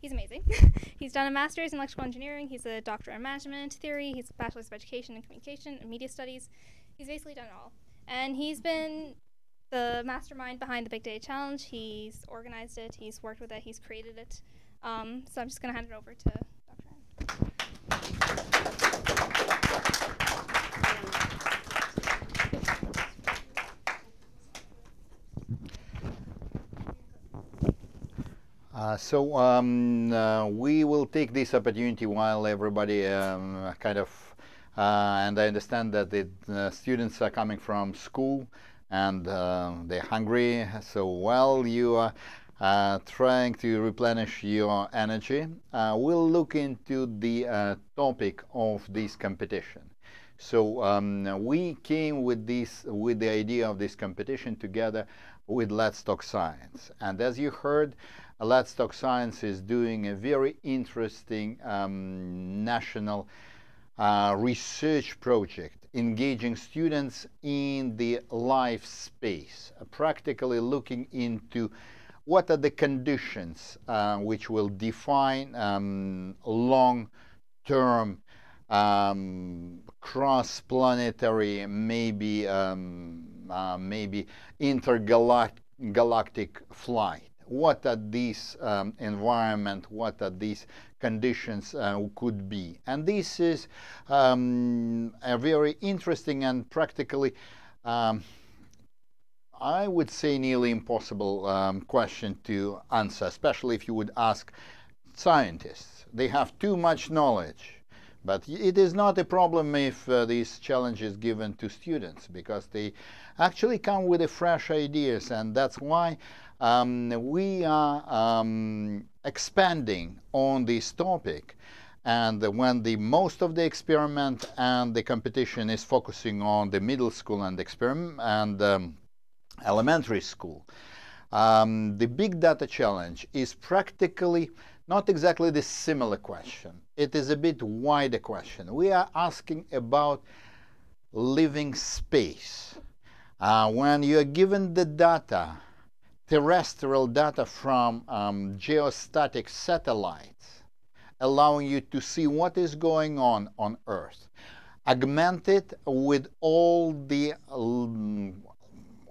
He's amazing. he's done a master's in electrical engineering. He's a doctor in management theory. He's a bachelor's of education and communication and media studies. He's basically done it all. And he's been the mastermind behind the Big Data Challenge. He's organized it. He's worked with it. He's created it. Um, so I'm just going to hand it over to Dr. Ann. Uh, so um, uh, we will take this opportunity while everybody um, kind of, uh, and I understand that the students are coming from school and uh, they're hungry. So while you are uh, trying to replenish your energy, uh, we'll look into the topic of this competition. So um, we came with this, with the idea of this competition together with Let's Talk Science. And as you heard, Talk Science is doing a very interesting um, national uh, research project engaging students in the life space, uh, practically looking into what are the conditions uh, which will define um, long-term um, cross-planetary, maybe um, uh, maybe intergalactic flight. What are these um, environment? What are these conditions uh, could be? And this is um, a very interesting and practically. Um, I would say nearly impossible um, question to answer, especially if you would ask scientists. They have too much knowledge. But it is not a problem if uh, this challenge is given to students because they actually come with fresh ideas, and that's why um, we are um, expanding on this topic. And when the most of the experiment and the competition is focusing on the middle school and experiment and um, elementary school, um, the big data challenge is practically not exactly the similar question. It is a bit wider question. We are asking about living space. Uh, when you are given the data, terrestrial data from um, geostatic satellites, allowing you to see what is going on on Earth, augmented with all the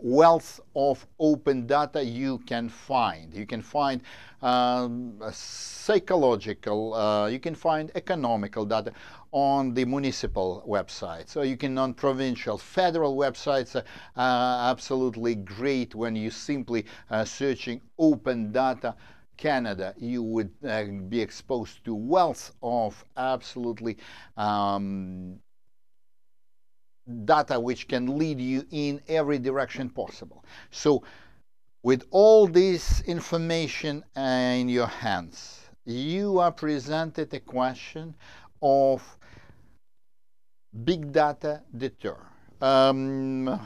wealth of open data you can find. You can find um, psychological, uh, you can find economical data on the municipal websites. So you can on provincial, federal websites are uh, absolutely great when you simply uh, searching open data Canada, you would uh, be exposed to wealth of absolutely um, data which can lead you in every direction possible. So with all this information in your hands, you are presented a question of big data de Terre. Um,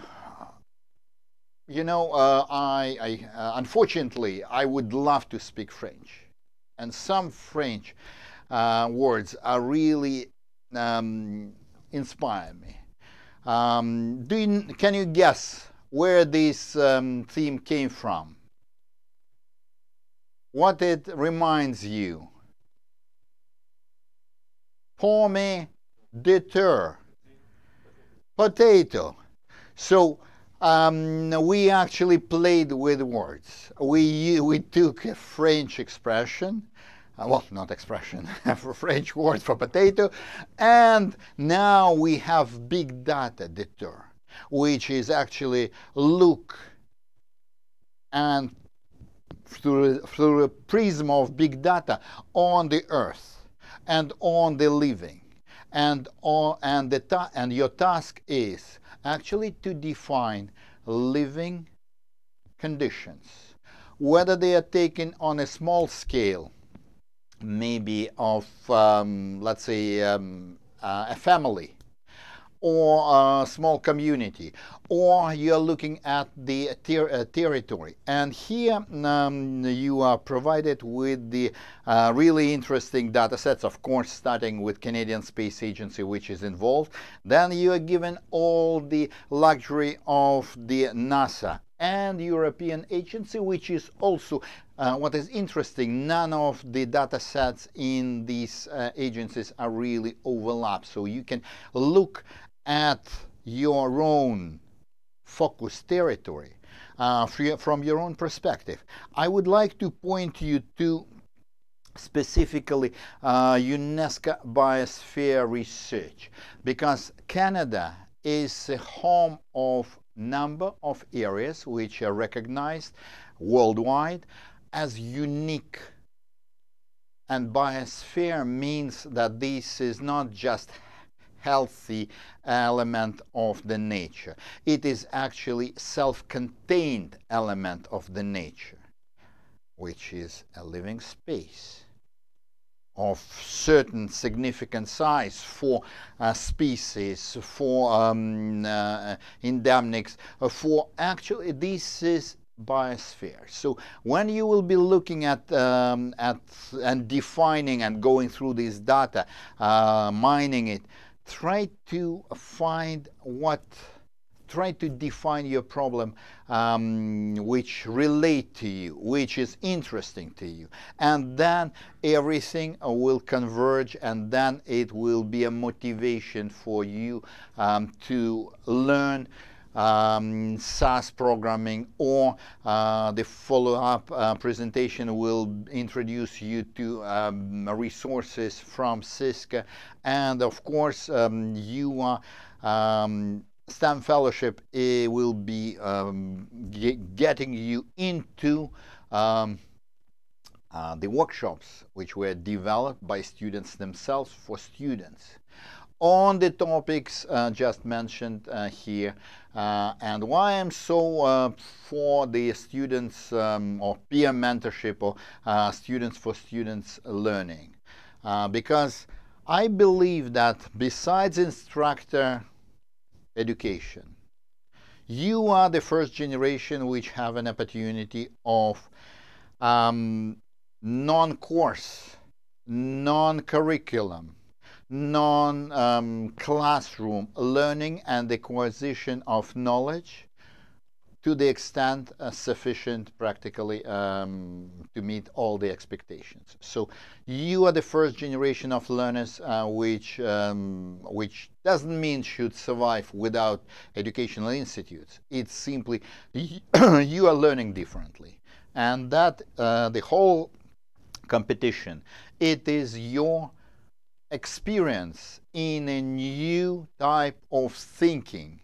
you know, uh, I, I uh, unfortunately I would love to speak French, and some French uh, words are really um, inspire me. Um, do you, can you guess where this um, theme came from? What it reminds you? Pomme de terre, potato. So um, we actually played with words. We, we took a French expression, uh, well, not expression, French word for potato, and now we have big data de Terre, which is actually look and through, through a prism of big data on the earth and on the living. And, on, and, the and your task is actually to define living conditions, whether they are taken on a small scale, maybe of, um, let's say, um, uh, a family, or a small community, or you're looking at the ter uh, territory. And here um, you are provided with the uh, really interesting data sets, of course, starting with Canadian Space Agency, which is involved. Then you are given all the luxury of the NASA and European agency, which is also uh, what is interesting. None of the data sets in these uh, agencies are really overlap. So you can look at your own focus territory uh, from your own perspective. I would like to point you to specifically uh, UNESCO Biosphere Reserves because Canada is the home of number of areas which are recognized worldwide as unique and biosphere means that this is not just healthy element of the nature. It is actually self-contained element of the nature, which is a living space of certain significant size for uh, species, for um, uh, endemics, uh, for actually this is biosphere. So when you will be looking at, um, at and defining and going through this data, uh, mining it, try to find what try to define your problem um, which relate to you which is interesting to you. And then everything will converge and then it will be a motivation for you um, to learn um, SAS programming or uh, the follow-up uh, presentation will introduce you to um, resources from Cisco. And of course um, you are um, STEM Fellowship will be um, getting you into um, uh, the workshops which were developed by students themselves for students. On the topics uh, just mentioned uh, here uh, and why I'm so uh, for the students um, or peer mentorship or uh, students for students learning because I believe that besides instructor education. You are the first generation which have an opportunity of um, non-course non-curriculum non-classroom um, learning and the acquisition of knowledge to the extent uh, sufficient practically um, to meet all the expectations. So you are the first generation of learners uh, which, um, which doesn't mean should survive without educational institutes. It's simply you are learning differently. And that uh, the whole competition, it is your experience in a new type of thinking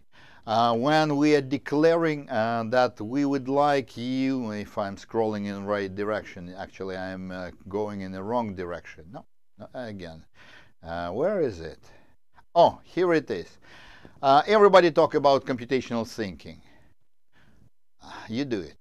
uh, when we are declaring uh, that we would like you, if I'm scrolling in the right direction, actually I'm uh, going in the wrong direction. No, no again, uh, where is it? Oh, here it is. Uh, everybody talk about computational thinking. Uh, you do it.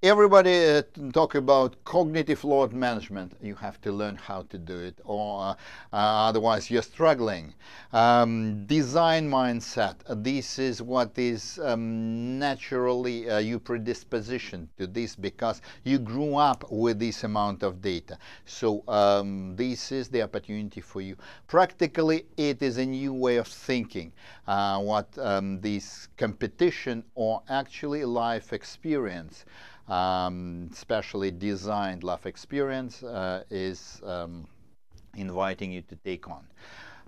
Everybody uh, talk about cognitive load management. You have to learn how to do it, or uh, otherwise you're struggling. Um, design mindset. this is what is um, naturally uh, you predisposition to this because you grew up with this amount of data. So um, this is the opportunity for you. Practically, it is a new way of thinking. Uh, what um, this competition or actually life experience um, specially designed life experience uh, is um, inviting you to take on.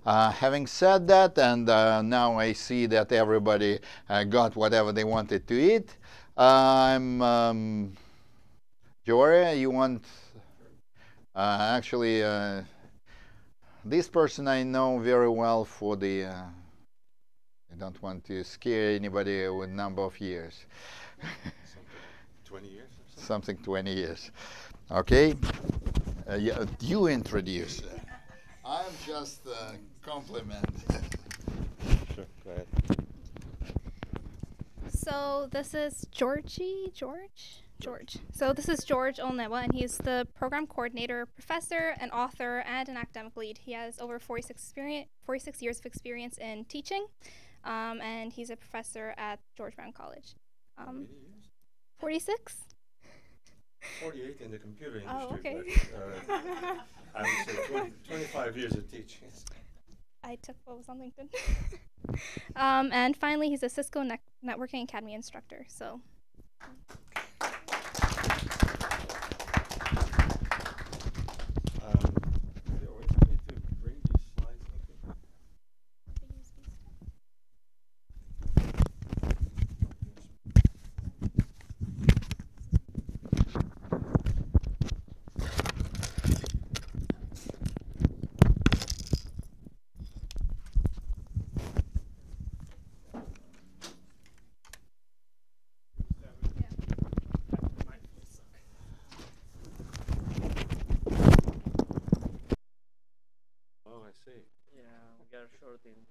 Uh, having said that, and uh, now I see that everybody uh, got whatever they wanted to eat, I'm um, Joria, you want uh, actually uh, this person I know very well for the I don't want to scare anybody with number of years. 20 years something 20 years. Okay? Uh, you, you introduce. I'm just a compliment. sure, go ahead. So this is Georgie, George? George. So this is George Olnewa, and he's the program coordinator, professor, an author, and an academic lead. He has over 46, experience, 46 years of experience in teaching, um, and he's a professor at George Brown College. Um, 46? 48 in the computer industry. Oh, okay. But, uh, I would say 20, 25 years of teaching. I took what was on LinkedIn. um, and finally, he's a Cisco ne Networking Academy instructor. So. 13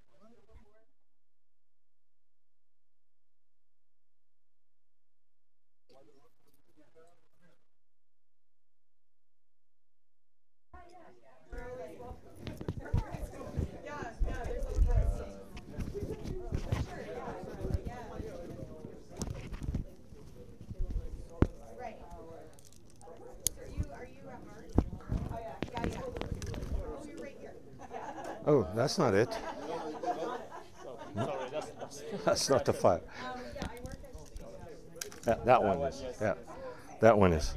Oh, that's not it. Sorry, that's, that's That's not the file. Yeah, that one is. Yeah, that one is.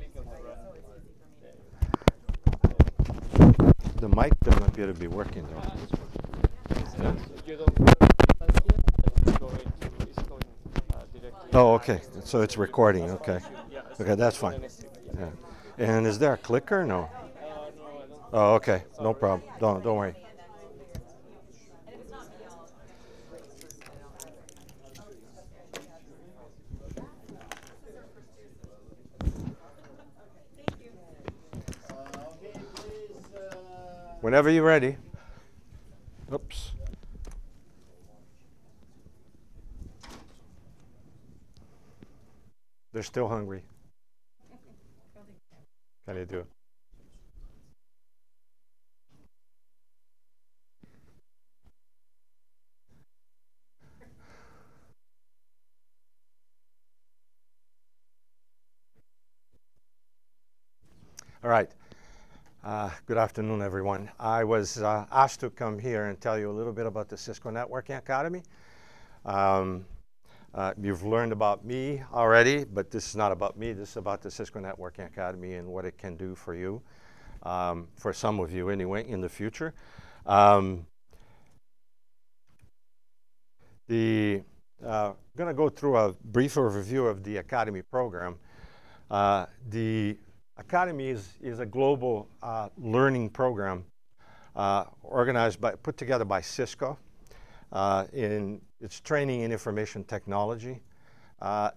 The mic doesn't appear to be working though. Yeah. You don't distance yet, it's going to, it's going directly. Oh, okay. So it's recording. Okay. Okay, that's fine. Yeah. And is there a clicker? No. Uh, no, I don't. Oh, okay. No problem. Don't don't worry. Whenever you're ready. Oops. They're still hungry. Can you do it? All right. Uh, good afternoon, everyone. I was uh, asked to come here and tell you a little bit about the Cisco Networking Academy. Um, uh, you've learned about me already, but this is not about me. This is about the Cisco Networking Academy and what it can do for you, um, for some of you anyway, in the future. Um, the uh, going to go through a brief overview of the Academy program. Uh, the Academy is, is a global uh, learning program uh, organized by, put together by Cisco. Uh, in its training in information technology. Uh,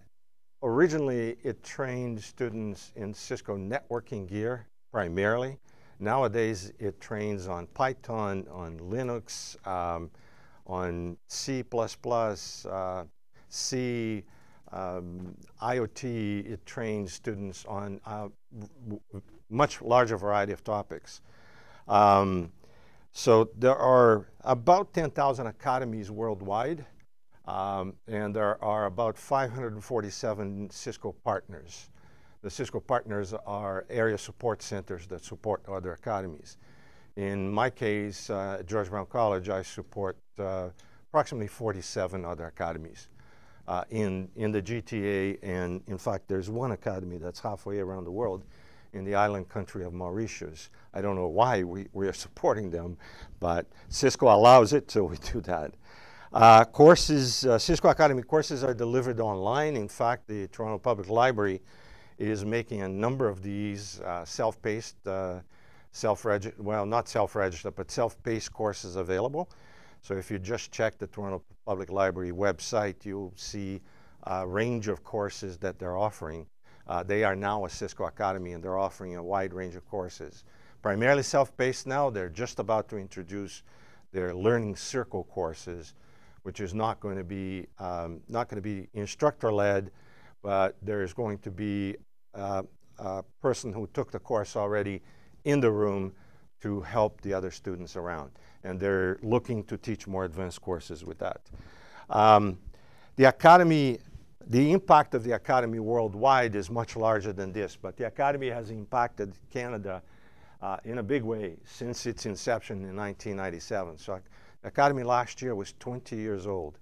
originally, it trained students in Cisco networking gear primarily. Nowadays, it trains on Python, on Linux, um, on C++, uh, C, um, IoT. It trains students on a much larger variety of topics. Um, so there are about 10,000 academies worldwide, um, and there are about 547 Cisco partners. The Cisco partners are area support centers that support other academies. In my case, uh, at George Brown College, I support uh, approximately 47 other academies uh, in, in the GTA, and in fact, there's one academy that's halfway around the world in the island country of Mauritius. I don't know why we, we are supporting them, but Cisco allows it, so we do that. Uh, courses, uh, Cisco Academy courses are delivered online. In fact, the Toronto Public Library is making a number of these uh, self-paced, uh, self-registered, well, not self-registered, but self-paced courses available. So if you just check the Toronto Public Library website, you'll see a range of courses that they're offering. Uh, they are now a Cisco Academy and they're offering a wide range of courses. Primarily self-paced now, they're just about to introduce their Learning Circle courses, which is not going to be, um, not going to be instructor-led, but there's going to be uh, a person who took the course already in the room to help the other students around. And they're looking to teach more advanced courses with that. Um, the Academy the impact of the Academy worldwide is much larger than this, but the Academy has impacted Canada uh, in a big way since its inception in 1997. So the Academy last year was 20 years old.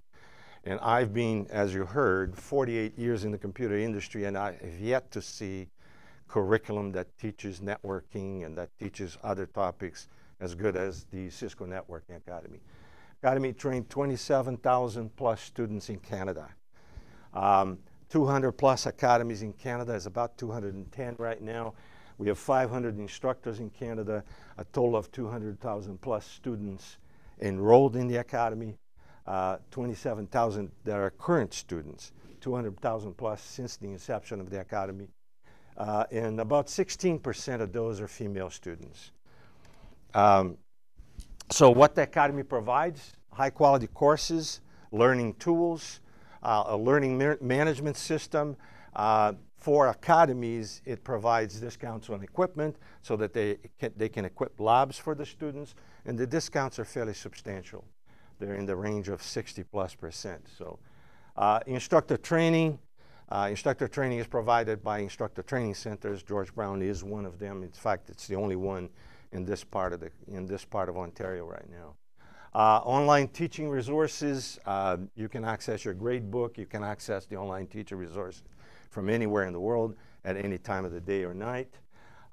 And I've been, as you heard, 48 years in the computer industry, and I have yet to see curriculum that teaches networking and that teaches other topics as good as the Cisco Networking Academy. Academy trained 27,000 plus students in Canada. Um, 200 plus academies in Canada is about 210 right now. We have 500 instructors in Canada, a total of 200,000 plus students enrolled in the academy, uh, 27,000 that are current students, 200,000 plus since the inception of the academy. Uh, and about 16% of those are female students. Um, so what the academy provides, high quality courses, learning tools, uh, a learning ma management system. Uh, for academies, it provides discounts on equipment so that they can, they can equip labs for the students, and the discounts are fairly substantial. They're in the range of 60 plus percent. So uh, instructor training, uh, instructor training is provided by instructor training centers. George Brown is one of them. In fact, it's the only one in this part of the in this part of Ontario right now. Uh, online teaching resources, uh, you can access your grade book, you can access the online teacher resources from anywhere in the world at any time of the day or night.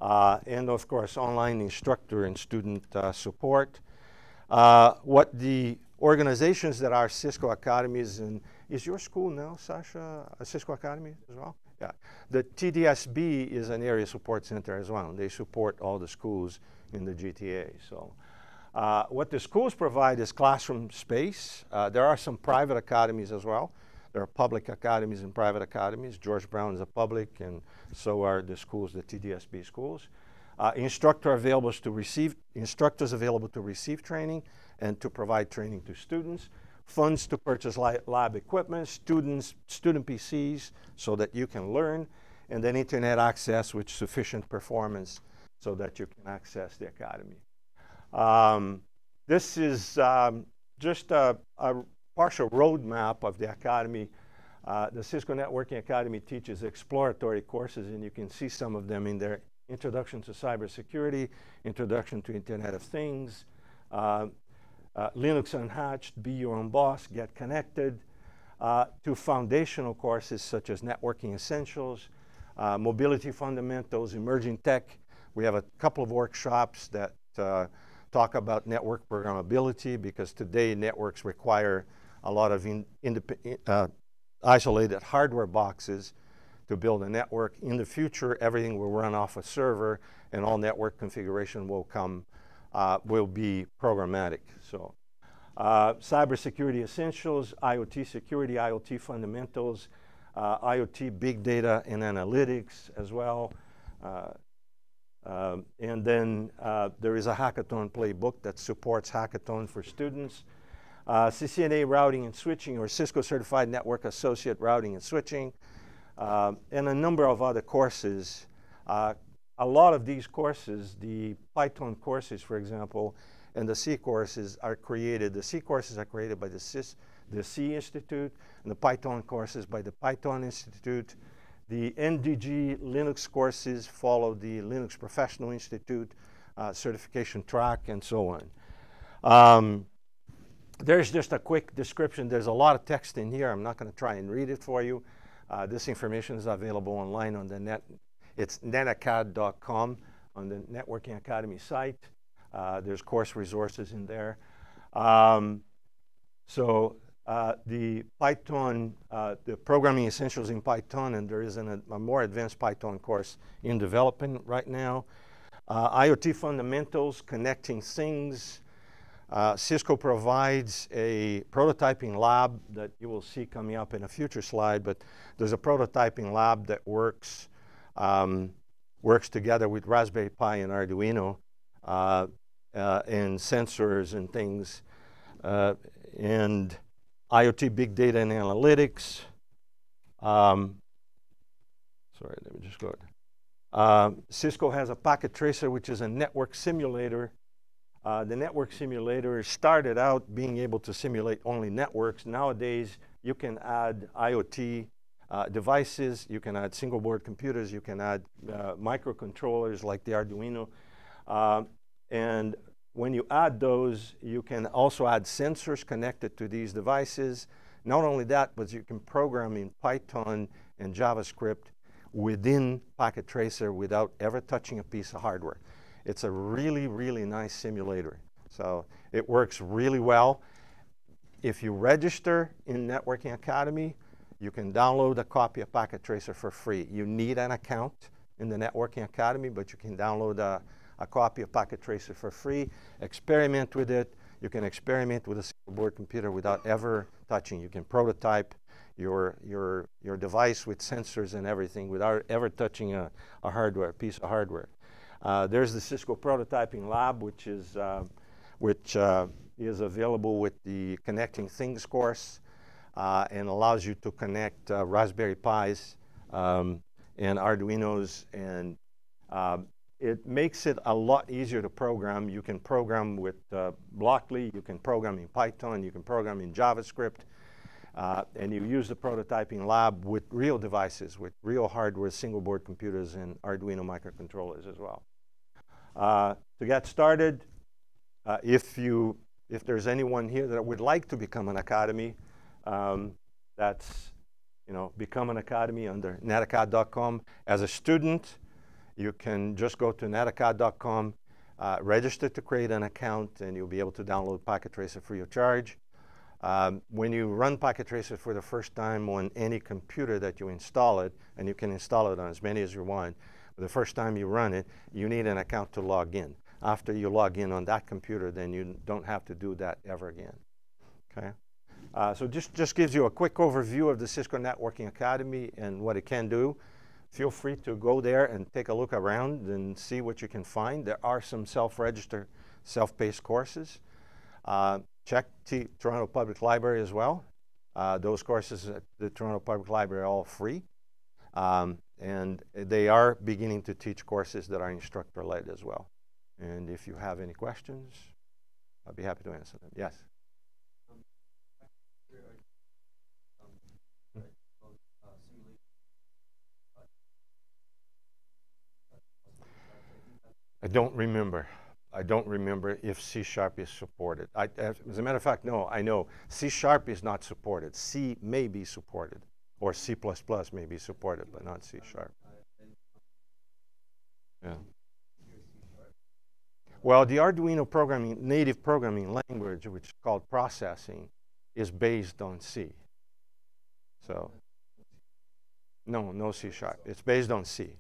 uh, and of course online instructor and student uh, support. Uh, what the organizations that are Cisco Academies, and is your school now, Sasha, a Cisco Academy as well? Yeah. The TDSB is an area support center as well. They support all the schools in the GTA. So uh, what the schools provide is classroom space. Uh, there are some private academies as well. There are public academies and private academies. George Brown is a public, and so are the schools, the TDSB schools. Uh, instructor available to receive, instructors available to receive training and to provide training to students. Funds to purchase lab equipment, students, student PCs so that you can learn, and then internet access with sufficient performance so that you can access the academy. Um, this is um, just a, a, partial roadmap of the Academy. Uh, the Cisco Networking Academy teaches exploratory courses, and you can see some of them in there. Introduction to Cybersecurity, Introduction to Internet of Things, uh, uh, Linux Unhatched, Be Your Own Boss, Get Connected, uh, to foundational courses such as Networking Essentials, uh, Mobility Fundamentals, Emerging Tech. We have a couple of workshops that uh, talk about network programmability because today networks require a lot of in, uh, isolated hardware boxes to build a network. In the future, everything will run off a server and all network configuration will come, uh, will be programmatic. So uh, cybersecurity essentials, IoT security, IoT fundamentals, uh, IoT big data and analytics as well. Uh, um, and then uh, there is a hackathon playbook that supports hackathon for students. Uh, CCNA routing and switching or Cisco Certified Network Associate routing and switching, uh, and a number of other courses. Uh, a lot of these courses, the Python courses, for example, and the C courses are created. The C courses are created by the, CIS, the C Institute, and the Python courses by the Python Institute. The NDG Linux courses follow the Linux Professional Institute uh, certification track and so on. Um, there's just a quick description. There's a lot of text in here. I'm not going to try and read it for you. Uh, this information is available online on the net. It's netacad.com on the Networking Academy site. Uh, there's course resources in there. Um, so uh, the Python, uh, the programming essentials in Python, and there is an, a, more advanced Python course in development right now. Uh, IoT fundamentals, connecting things. Uh, Cisco provides a prototyping lab that you will see coming up in a future slide, but there's a prototyping lab that works, um, works together with Raspberry Pi and Arduino uh, and sensors and things. and IoT big data and analytics. Um, sorry, let me just go. Um, Cisco has a packet tracer, which is a network simulator. Uh, the network simulator started out being able to simulate only networks. Nowadays, you can add IoT uh, devices, you can add single board computers, you can add uh, microcontrollers like the Arduino. Uh, and when you add those, you can also add sensors connected to these devices. Not only that, but you can program in Python and JavaScript within Packet Tracer without ever touching a piece of hardware. It's a really, really nice simulator. So it works really well. If you register in Networking Academy, you can download a copy of Packet Tracer for free. You need an account in the Networking Academy, but you can download a a copy of Packet Tracer for free. Experiment with it. You can experiment with a single board computer without ever touching. You can prototype your, your, your device with sensors and everything without ever touching a, a hardware, piece of hardware. Uh, there's the Cisco Prototyping Lab, which is, uh, which, uh, is available with the Connecting Things course uh, and allows you to connect uh, Raspberry Pis um, and Arduinos and um, it makes it a lot easier to program. You can program with uh, Blockly, you can program in Python, you can program in JavaScript, uh, and you use the prototyping lab with real devices, with real hardware, single board computers, and Arduino microcontrollers as well. Uh, to get started, uh, if, you, if there's anyone here that would like to become an academy, um, that's you know, become an academy under netacad.com. As a student, you can just go to netacad.com, uh, register to create an account, and you'll be able to download Packet Tracer free of charge. Um, when you run Packet Tracer for the first time on any computer that you install it, and you can install it on as many as you want, the first time you run it, you need an account to log in. After you log in on that computer, then you don't have to do that ever again. Okay? Uh, so just, just gives you a quick overview of the Cisco Networking Academy and what it can do. Feel free to go there and take a look around and see what you can find. There are some self-register, self-paced courses. Uh, check T Toronto Public Library as well. Uh, those courses at the Toronto Public Library are all free. Um, and they are beginning to teach courses that are instructor-led as well. And if you have any questions, I'll be happy to answer them. Yes? I don't remember. I don't remember if C sharp is supported. I, as a matter of fact, no, I know C sharp is not supported. C may be supported, or C++ may be supported, but not C sharp. Yeah. Well, the Arduino programming, native programming language, which is called processing, is based on C. So, no, no C sharp. It's based on C.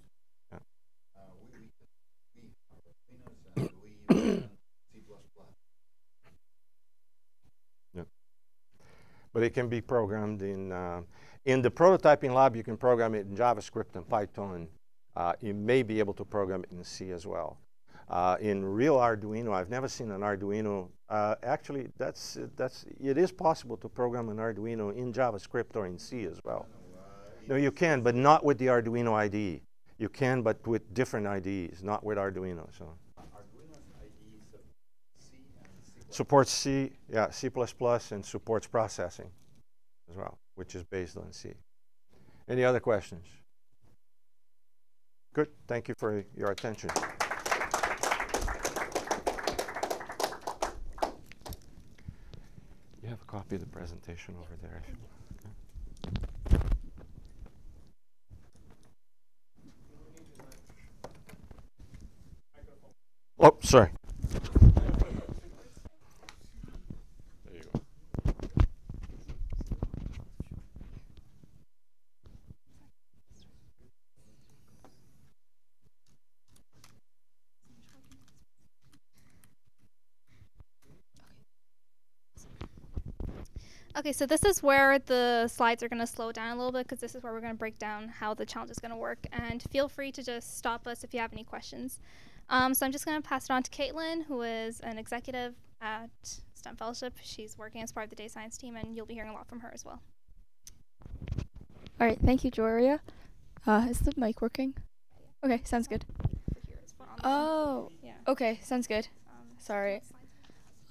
yeah. But it can be programmed in, uh, in the prototyping lab, you can program it in JavaScript and Python. Uh, you may be able to program it in C as well. Uh, in real Arduino, I've never seen an Arduino. Uh, actually, that's, that's, it is possible to program an Arduino in JavaScript or in C as well. No, you can, but not with the Arduino IDE. You can, but with different IDEs, not with Arduino. So. Supports C, yeah, C++, and supports processing as well, which is based on C. Any other questions? Good. Thank you for your attention. You have a copy of the presentation over there. Oh, sorry. Okay, so this is where the slides are going to slow down a little bit because this is where we're going to break down how the challenge is going to work. And feel free to just stop us if you have any questions. Um, so I'm just going to pass it on to Caitlin, who is an executive at STEM Fellowship. She's working as part of the data science team, and you'll be hearing a lot from her as well. All right, thank you, Joria. Uh, is the mic working? Okay, sounds good. Oh, Yeah. okay, sounds good. Um, Sorry.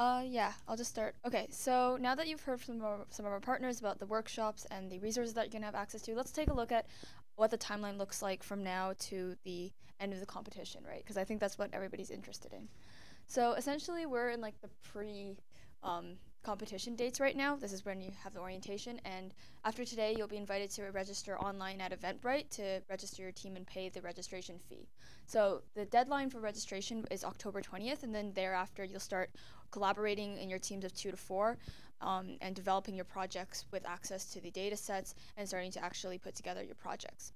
Uh, yeah, I'll just start. Okay, so now that you've heard from our, some of our partners about the workshops and the resources that you're gonna have access to, let's take a look at what the timeline looks like from now to the end of the competition, right? Because I think that's what everybody's interested in. So essentially, we're in like the pre um, competition dates right now. This is when you have the orientation, and after today, you'll be invited to register online at Eventbrite to register your team and pay the registration fee. So the deadline for registration is October 20th, and then thereafter, you'll start collaborating in your teams of two to four um, and developing your projects with access to the data sets and starting to actually put together your projects.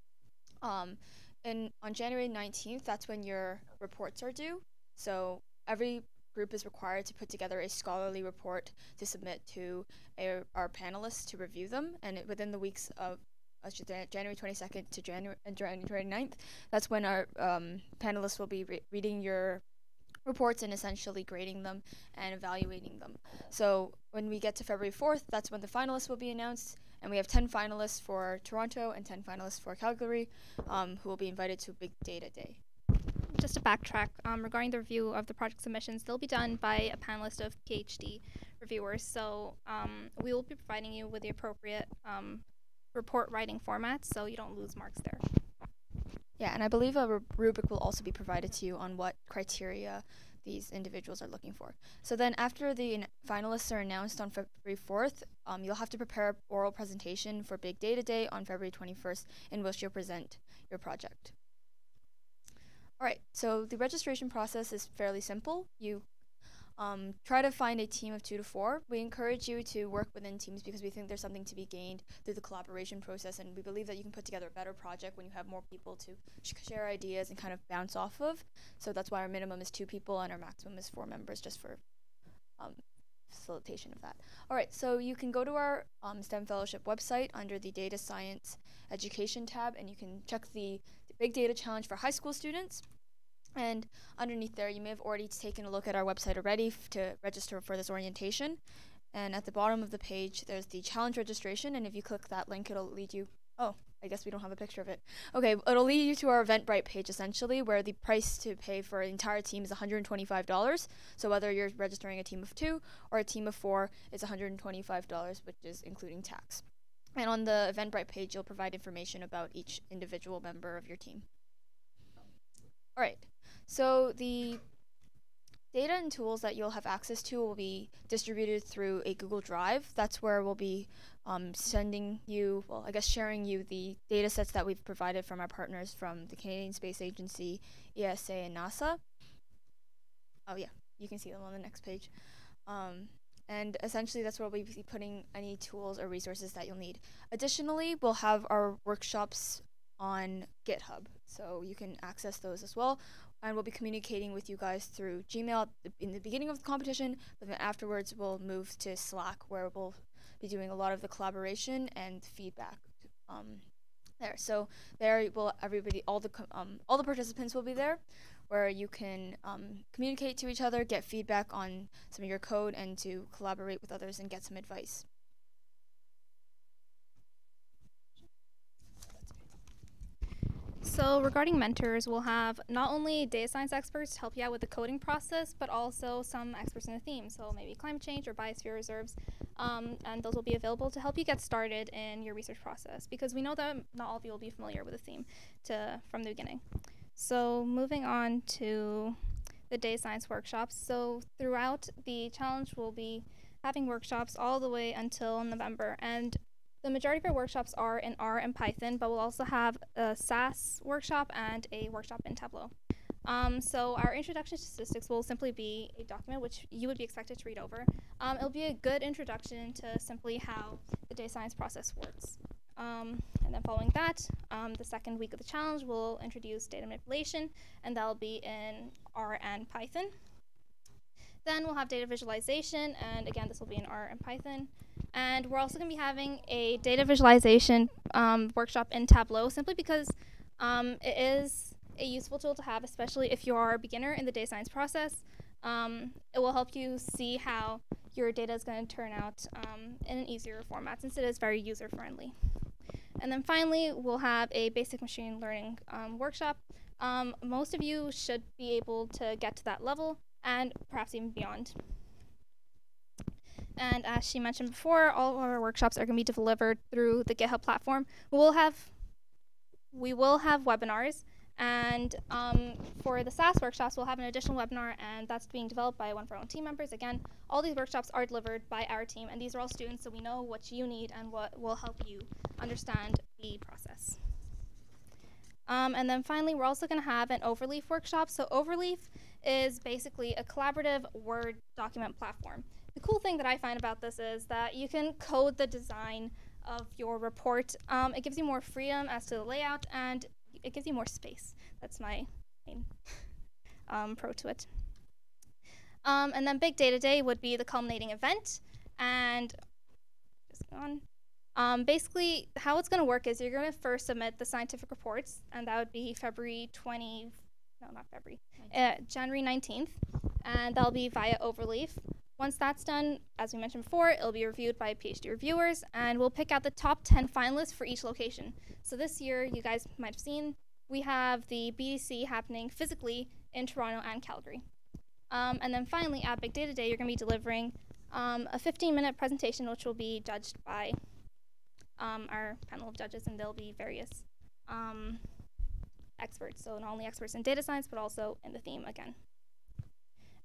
Um, and on January 19th, that's when your reports are due. So every group is required to put together a scholarly report to submit to a, our panelists to review them. And it, within the weeks of uh, January 22nd to January, January 9th, that's when our um, panelists will be re- reading your reports and essentially grading them and evaluating them. So when we get to February 4th, that's when the finalists will be announced. And we have 10 finalists for Toronto and 10 finalists for Calgary um, who will be invited to Big Data Day. just to backtrack, um, regarding the review of the project submissions, they'll be done by a panelist of PhD reviewers. So um, we will be providing you with the appropriate um, report writing formats so you don't lose marks there. Yeah, and I believe a rubric will also be provided to you on what criteria these individuals are looking for. So then, after the finalists are announced on February 4th, um, you'll have to prepare an oral presentation for Big Data Day on February 21st, in which you'll present your project. All right, so the registration process is fairly simple. You um, try to find a team of two to four. We encourage you to work within teams because we think there's something to be gained through the collaboration process, and we believe that you can put together a better project when you have more people to sh- share ideas and kind of bounce off of. So that's why our minimum is two people and our maximum is four members, just for um, facilitation of that. All right, so you can go to our um, STEM Fellowship website under the Data Science Education tab, and you can check the, the Big Data Challenge for high school students. And underneath there, you may have already taken a look at our website already to register for this orientation. And at the bottom of the page, there's the challenge registration. And if you click that link, it'll lead you. Oh, I guess we don't have a picture of it. Okay, it'll lead you to our Eventbrite page essentially, where the price to pay for an entire team is $125. So whether you're registering a team of two or a team of four, it's $125, which is including tax. And on the Eventbrite page, you'll provide information about each individual member of your team. All right. So the data and tools that you'll have access to will be distributed through a Google Drive. That's where we'll be um, sending you, well, I guess sharing you the data sets that we've provided from our partners from the Canadian Space Agency, ESA, and NASA. Oh, yeah, you can see them on the next page. Um, and essentially, that's where we'll be putting any tools or resources that you'll need. Additionally, we'll have our workshops on GitHub, so you can access those as well and we'll be communicating with you guys through Gmail in the beginning of the competition, but then afterwards we'll move to Slack where we'll be doing a lot of the collaboration and feedback um, there. So there will everybody, all the um, all the participants will be there, where you can um, communicate to each other, get feedback on some of your code, and to collaborate with others and get some advice. So regarding mentors, we'll have not only data science experts to help you out with the coding process, but also some experts in the theme. So maybe climate change or biosphere reserves, um, and those will be available to help you get started in your research process because we know that not all of you will be familiar with the theme to from the beginning. So moving on to the data science workshops. So throughout the challenge, we'll be having workshops all the way until November, and the majority of our workshops are in R and Python, but we'll also have a SAS workshop and a workshop in Tableau. Um, so our introduction to statistics will simply be a document which you would be expected to read over. Um, it'll be a good introduction to simply how the data science process works. Um, and then following that, um, the second week of the challenge, we'll introduce data manipulation, and that'll be in R and Python. Then we'll have data visualization, and again, this will be in R and Python. And we're also going to be having a data visualization um, workshop in Tableau simply because um, it is a useful tool to have, especially if you are a beginner in the data science process. Um, it will help you see how your data is going to turn out um, in an easier format since it is very user friendly. And then finally, we'll have a basic machine learning um, workshop. Um, most of you should be able to get to that level and perhaps even beyond. And as she mentioned before, all of our workshops are going to be delivered through the GitHub platform. We will have we will have webinars, and um, for the SAS workshops, we'll have an additional webinar, and that's being developed by one of our own team members. Again, all these workshops are delivered by our team, and these are all students, so we know what you need and what will help you understand the process. Um, and then finally, we're also going to have an Overleaf workshop. So Overleaf is basically a collaborative Word document platform. The cool thing that I find about this is that you can code the design of your report. Um, it gives you more freedom as to the layout and it gives you more space. That's my main um, pro to it. Um, and then Big Data Day would be the culminating event. And just on. Um, basically, how it's going to work is you're going to first submit the scientific reports, and that would be February 20, no, not February, uh, January 19th, and that'll be via Overleaf. Once that's done, as we mentioned before, it'll be reviewed by PhD reviewers, and we'll pick out the top 10 finalists for each location. So this year, you guys might have seen, we have the BDC happening physically in Toronto and Calgary. Um, and then finally, at Big Data Day, you're going to be delivering um, a 15-minute presentation, which will be judged by um, our panel of judges, and there'll be various um, experts. So not only experts in data science, but also in the theme again.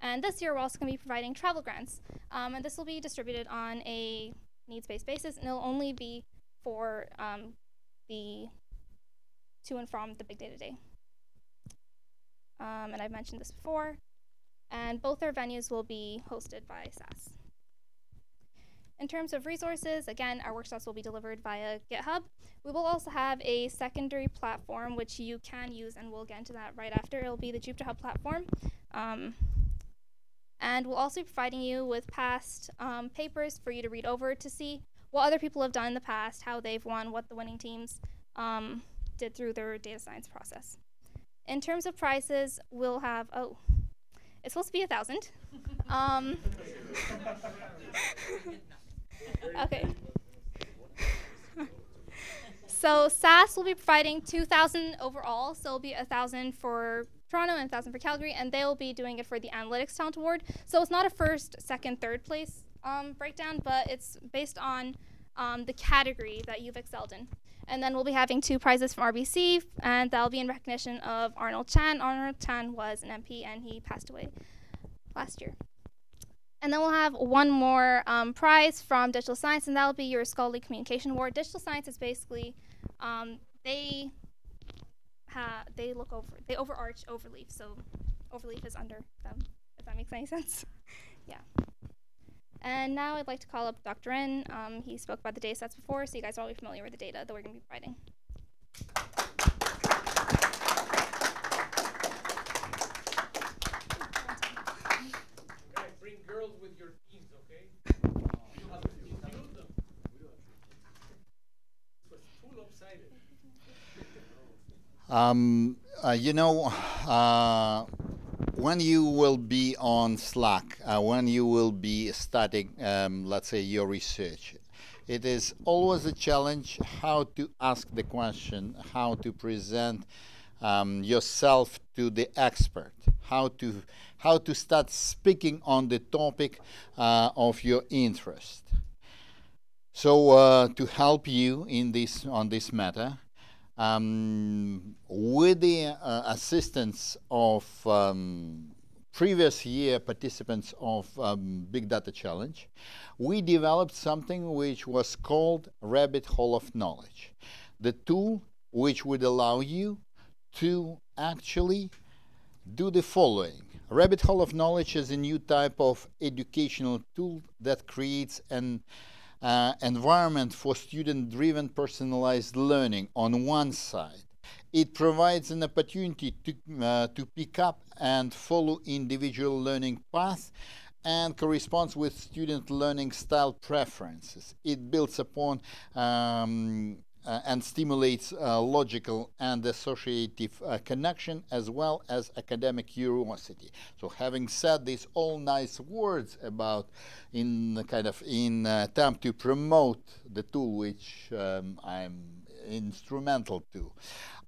And this year, we're also going to be providing travel grants. Um, and this will be distributed on a needs-based basis, and it'll only be for um, the to and from the Big Data Day. Um, and I've mentioned this before. And both our venues will be hosted by SAS. In terms of resources, again, our workshops will be delivered via GitHub. We will also have a secondary platform which you can use, and we'll get into that right after. It'll be the Jupyter Hub platform. Um, and we'll also be providing you with past um, papers for you to read over to see what other people have done in the past, how they've won, what the winning teams um, did through their data science process. In terms of prizes, we'll have, oh, it's supposed to be a thousand. okay. so SAS will be providing 2,000 overall, so it'll be a thousand for Toronto and a thousand for Calgary, and they'll be doing it for the Analytics Talent Award. So it's not a first, second, third place um, breakdown, but it's based on um, the category that you've excelled in. And then we'll be having two prizes from RBC, and that'll be in recognition of Arnold Chan. Arnold Chan was an MP, and he passed away last year. And then we'll have one more um, prize from Digital Science, and that'll be your Scholarly Communication Award. Digital Science is basically um, they ha- they look over they overarch Overleaf, so Overleaf is under them. If that makes any sense, yeah. And now I'd like to call up Dr. N. Um, he spoke about the data sets before, so you guys are already familiar with the data that we're going to be providing. Bring girls with your teams, okay? you have to Um, uh, you know, uh, when you will be on Slack, uh, when you will be starting, um, let's say, your research, it is always a challenge how to ask the question, how to present um, yourself to the expert, how to how to start speaking on the topic uh, of your interest. So uh, to help you in this on this matter, um, with the uh, assistance of um, previous year participants of um, Big Data Challenge, we developed something which was called Rabbit Hole of Knowledge. The tool which would allow you to actually do the following. Rabbit Hole of Knowledge is a new type of educational tool that creates an uh, environment for student-driven personalized learning on one side. It provides an opportunity to, uh, to pick up and follow individual learning path and corresponds with student learning style preferences. It builds upon um, and stimulates uh, logical and associative uh, connection as well as academic curiosity. So having said these all nice words about in kind of in attempt to promote the tool which um, I'm instrumental to,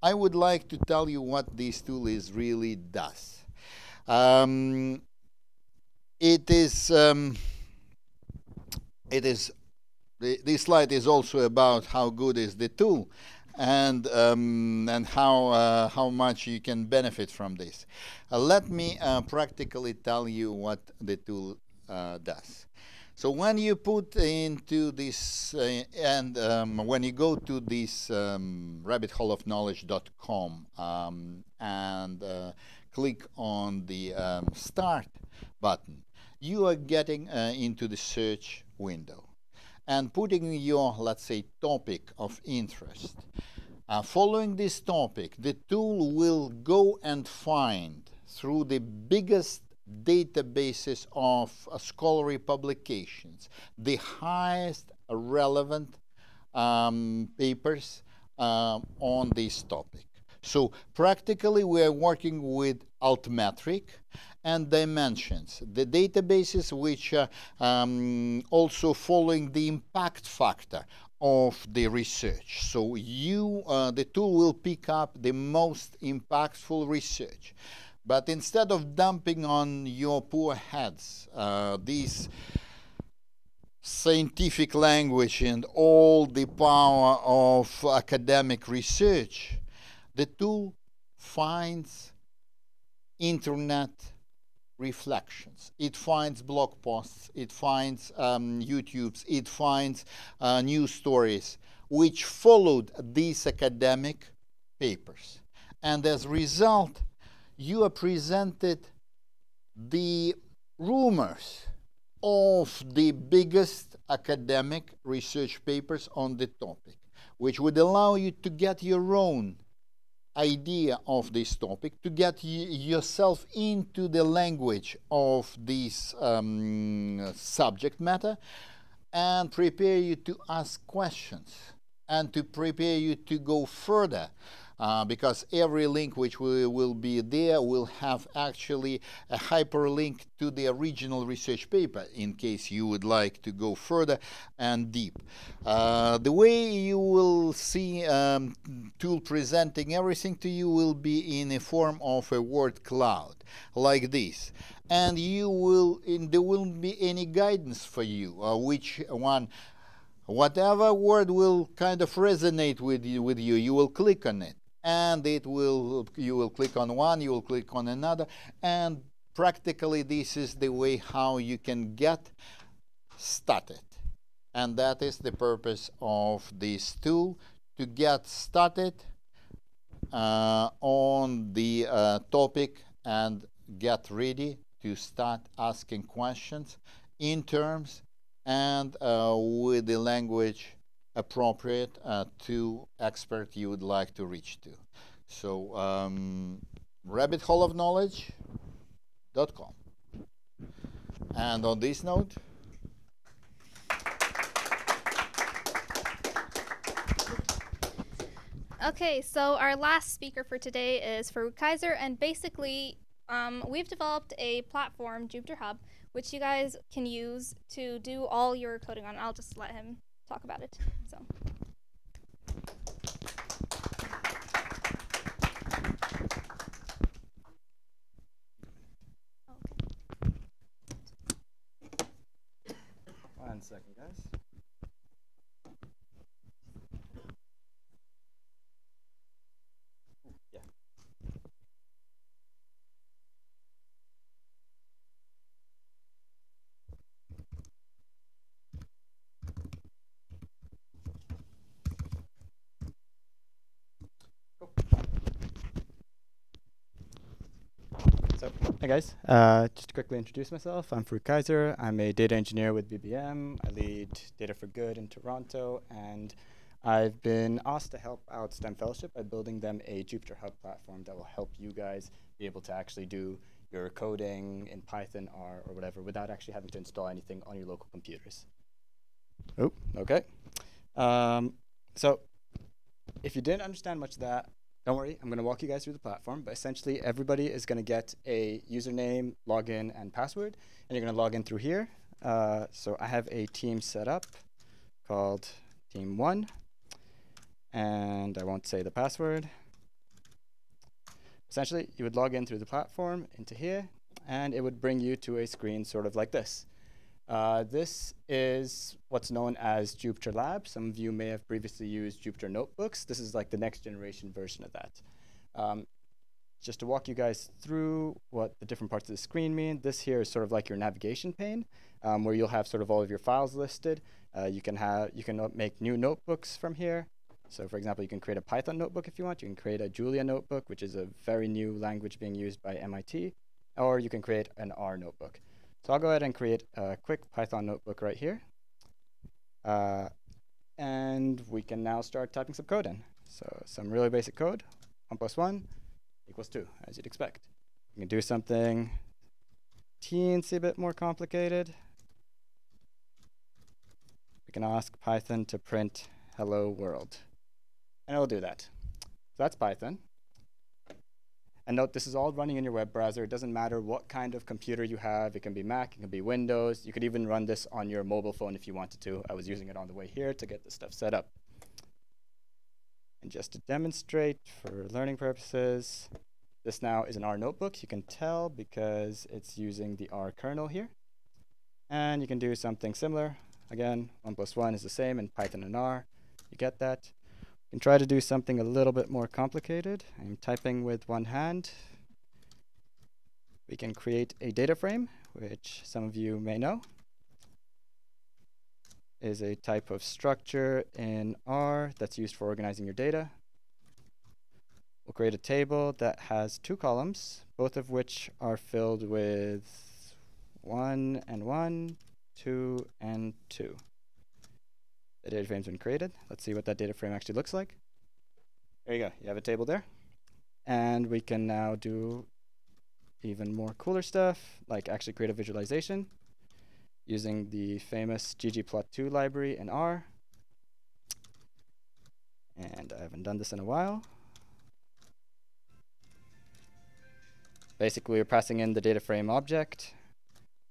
I would like to tell you what this tool is really does. Um, it is um, it is the, this slide is also about how good is the tool and um, and how uh, how much you can benefit from this. Uh, let me uh, practically tell you what the tool uh, does. So when you put into this uh, and um, when you go to this um, um, and uh, click on the um, start button, you are getting into the search window and putting your, let's say, topic of interest. Uh, following this topic, the tool will go and find through the biggest databases of uh, scholarly publications the highest relevant um, papers uh, on this topic. So practically we are working with Altmetric and dimensions. The databases which are um, also following the impact factor of the research. So you, uh, the tool will pick up the most impactful research. But instead of dumping on your poor heads uh, these scientific language and all the power of academic research, the tool finds internet reflections. It finds blog posts, it finds um, YouTubes, it finds uh, news stories which followed these academic papers. And as a result, you are presented the rumors of the biggest academic research papers on the topic, which would allow you to get your own idea of this topic, to get yourself into the language of this um, subject matter, and prepare you to ask questions and to prepare you to go further uh, because every link which will, will be there will have actually a hyperlink to the original research paper in case you would like to go further and deep. Uh, the way you will see um, tool presenting everything to you will be in a form of a word cloud like this and you will in, there won't be any guidance for you uh, which one whatever word will kind of resonate with you with you you will click on it and it will you will click on one you will click on another. And practically this is the way how you can get started. And that is the purpose of this tool to get started uh, on the uh, topic and get ready to start asking questions in terms and uh, with the language appropriate uh, to expert you would like to reach to. So um, rabbitholeofknowledge.com. And on this note, Okay, so our last speaker for today is Farouk Kaiser, and basically, um, we've developed a platform, Jupyter Hub, which you guys can use to do all your coding on. I'll just let him talk about it. So. One second, guys. Yeah. Hey guys, uh, just to quickly introduce myself, I'm Farouk Kaiser. I'm a data engineer with BBM. I lead Data for Good in Toronto, and I've been asked to help out STEM Fellowship by building them a Jupyter Hub platform that will help you guys be able to actually do your coding in Python, R, or whatever without actually having to install anything on your local computers. Oh, okay. Um, so, if you didn't understand much of that, don't worry, I'm going to walk you guys through the platform, but essentially everybody is going to get a username, login, and password, and you're going to log in through here. Uh, so I have a team set up called team1, and I won't say the password. Essentially, you would log in through the platform into here, and it would bring you to a screen sort of like this. Uh, this is what's known as Jupyter Lab. Some of you may have previously used Jupyter Notebooks. This is like the next generation version of that. Um, just to walk you guys through what the different parts of the screen mean, this here is sort of like your navigation pane, um, where you'll have sort of all of your files listed. Uh, you can have you can make new notebooks from here. So, for example, you can create a Python notebook if you want. You can create a Julia notebook, which is a very new language being used by MIT, or you can create an R notebook. So I'll go ahead and create a quick Python notebook right here. Uh, and we can now start typing some code in. So some really basic code, 1 plus 1 equals 2, as you'd expect. You can do something teensy bit more complicated. We can ask Python to print hello world. And it'll do that. So that's Python. And note, this is all running in your web browser. It doesn't matter what kind of computer you have. It can be Mac, it can be Windows. You could even run this on your mobile phone if you wanted to. I was using it on the way here to get this stuff set up. And just to demonstrate for learning purposes, this now is an R notebook. You can tell because it's using the R kernel here. And you can do something similar. Again, 1 plus 1 is the same in Python and R. You get that can try to do something a little bit more complicated. I'm typing with one hand. We can create a data frame, which some of you may know is a type of structure in R that's used for organizing your data. We'll create a table that has two columns, both of which are filled with one and one, two and two. The data frame's been created. Let's see what that data frame actually looks like. There you go. You have a table there. And we can now do even more cooler stuff, like actually create a visualization using the famous ggplot2 library in R. And I haven't done this in a while. Basically, we're passing in the data frame object.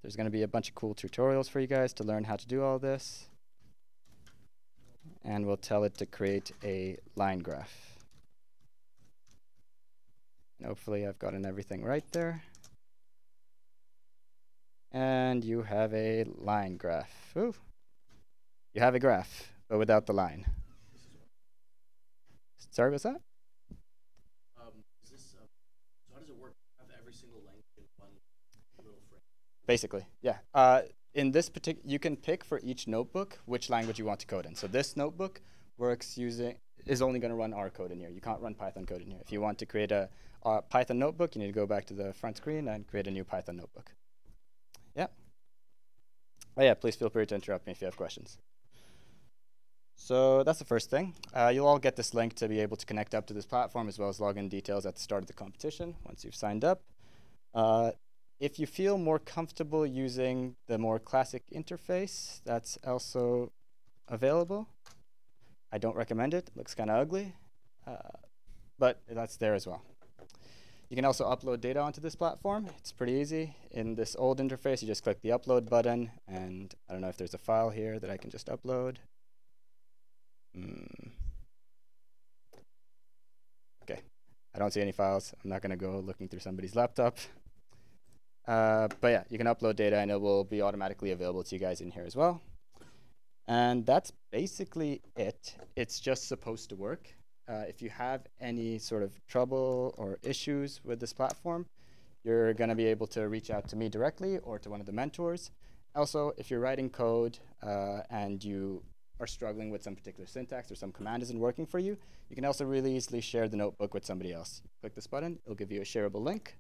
There's going to be a bunch of cool tutorials for you guys to learn how to do all this. And we'll tell it to create a line graph. And hopefully I've gotten everything right there. And you have a line graph. Ooh. You have a graph, but without the line. Sorry, what's that? Um, this, so how does it work? Have every single language in one little frame? Basically, yeah. Uh, in this particular, you can pick for each notebook which language you want to code in. So this notebook works using is only going to run R code in here. You can't run Python code in here. If you want to create a Python notebook, you need to go back to the front screen and create a new Python notebook. Yeah. Oh yeah, please feel free to interrupt me if you have questions. So that's the first thing. Uh, you'll all get this link to be able to connect up to this platform as well as login details at the start of the competition once you've signed up. Uh, if you feel more comfortable using the more classic interface, that's also available. I don't recommend it. it looks kind of ugly, uh, but that's there as well. You can also upload data onto this platform. It's pretty easy. In this old interface, you just click the upload button, and I don't know if there's a file here that I can just upload. Mm. Okay, I don't see any files. I'm not going to go looking through somebody's laptop. Uh, but yeah, you can upload data and it will be automatically available to you guys in here as well. And that's basically it. It's just supposed to work. Uh, if you have any sort of trouble or issues with this platform, you're going to be able to reach out to me directly or to one of the mentors. Also, if you're writing code uh, and you are struggling with some particular syntax or some command isn't working for you, you can also really easily share the notebook with somebody else. Click this button, it'll give you a shareable link.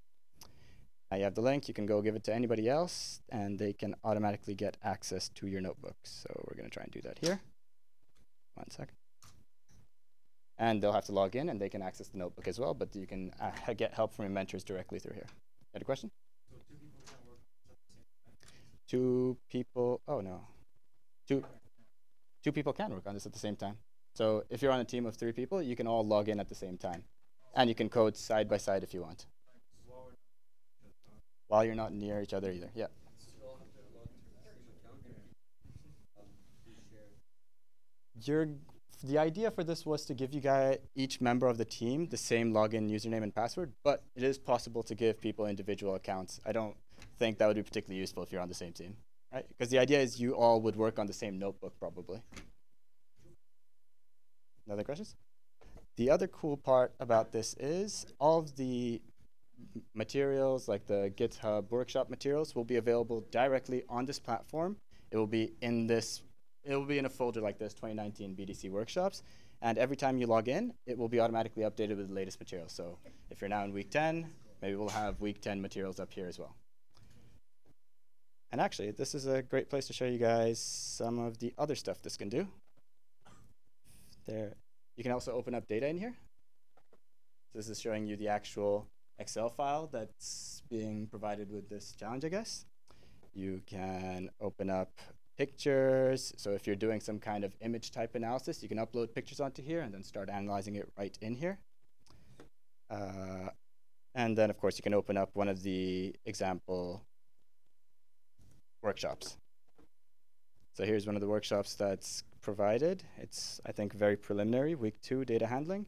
You have the link, you can go give it to anybody else, and they can automatically get access to your notebook. So we're going to try and do that here. One second. And they'll have to log in, and they can access the notebook as well, but you can uh, get help from your mentors directly through here. You Had a question? Two people, oh no. Two, two people can work on this at the same time. So if you're on a team of three people, you can all log in at the same time. And you can code side by side if you want. While you're not near each other either. Yeah. You're, the idea for this was to give you guys, each member of the team, the same login username and password, but it is possible to give people individual accounts. I don't think that would be particularly useful if you're on the same team right? Because the idea is you all would work on the same notebook probably. Another questions? The other cool part about this is all of the materials, like the GitHub workshop materials, will be available directly on this platform. It will be in this, it will be in a folder like this, 2019 BDC workshops. And every time you log in, it will be automatically updated with the latest materials. So if you're now in week 10, maybe we'll have week 10 materials up here as well. And actually, this is a great place to show you guys some of the other stuff this can do. There, you can also open up data in here. This is showing you the actual Excel file that's being provided with this challenge, I guess. You can open up pictures. So if you're doing some kind of image type analysis, you can upload pictures onto here and then start analyzing it right in here. Uh, and then, of course, you can open up one of the example workshops. So here's one of the workshops that's provided. It's, I think, very preliminary, week two data handling.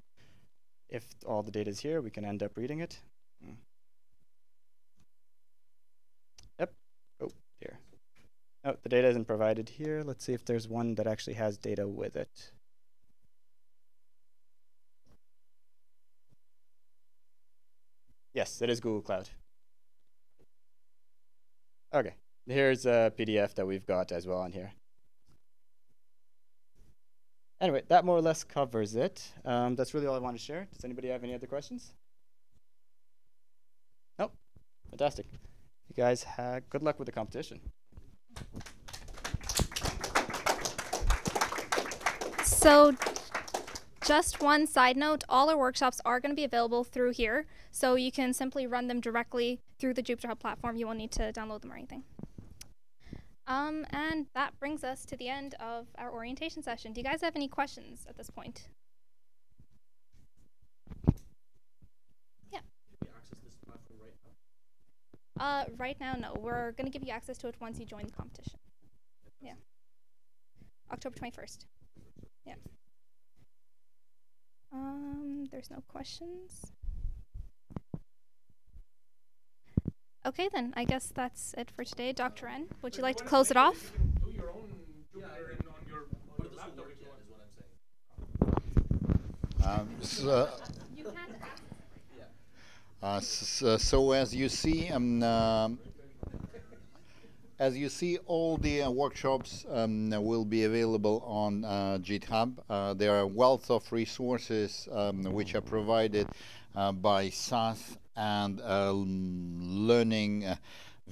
If all the data is here, we can end up reading it. Mm. Yep. Oh, dear. Oh, the data isn't provided here. Let's see if there's one that actually has data with it. Yes, it is Google Cloud. Okay. Here's a PDF that we've got as well on here. anyway, that more or less covers it. Um, that's really all I want to share. Does anybody have any other questions? Fantastic. You guys had good luck with the competition. So, just one side note all our workshops are going to be available through here. So, you can simply run them directly through the Jupyter Hub platform. You won't need to download them or anything. Um, and that brings us to the end of our orientation session. Do you guys have any questions at this point? Yeah. Uh, right now, no. We're going to give you access to it once you join the competition. Yeah. October 21st. Yeah. Um, there's no questions. Okay, then. I guess that's it for today. Dr. N, would you like to close it off? Um, so, so, so as you see, um, um, as you see, all the uh, workshops um, will be available on uh, GitHub. Uh, there are a wealth of resources um, which are provided uh, by SAS and uh, learning uh,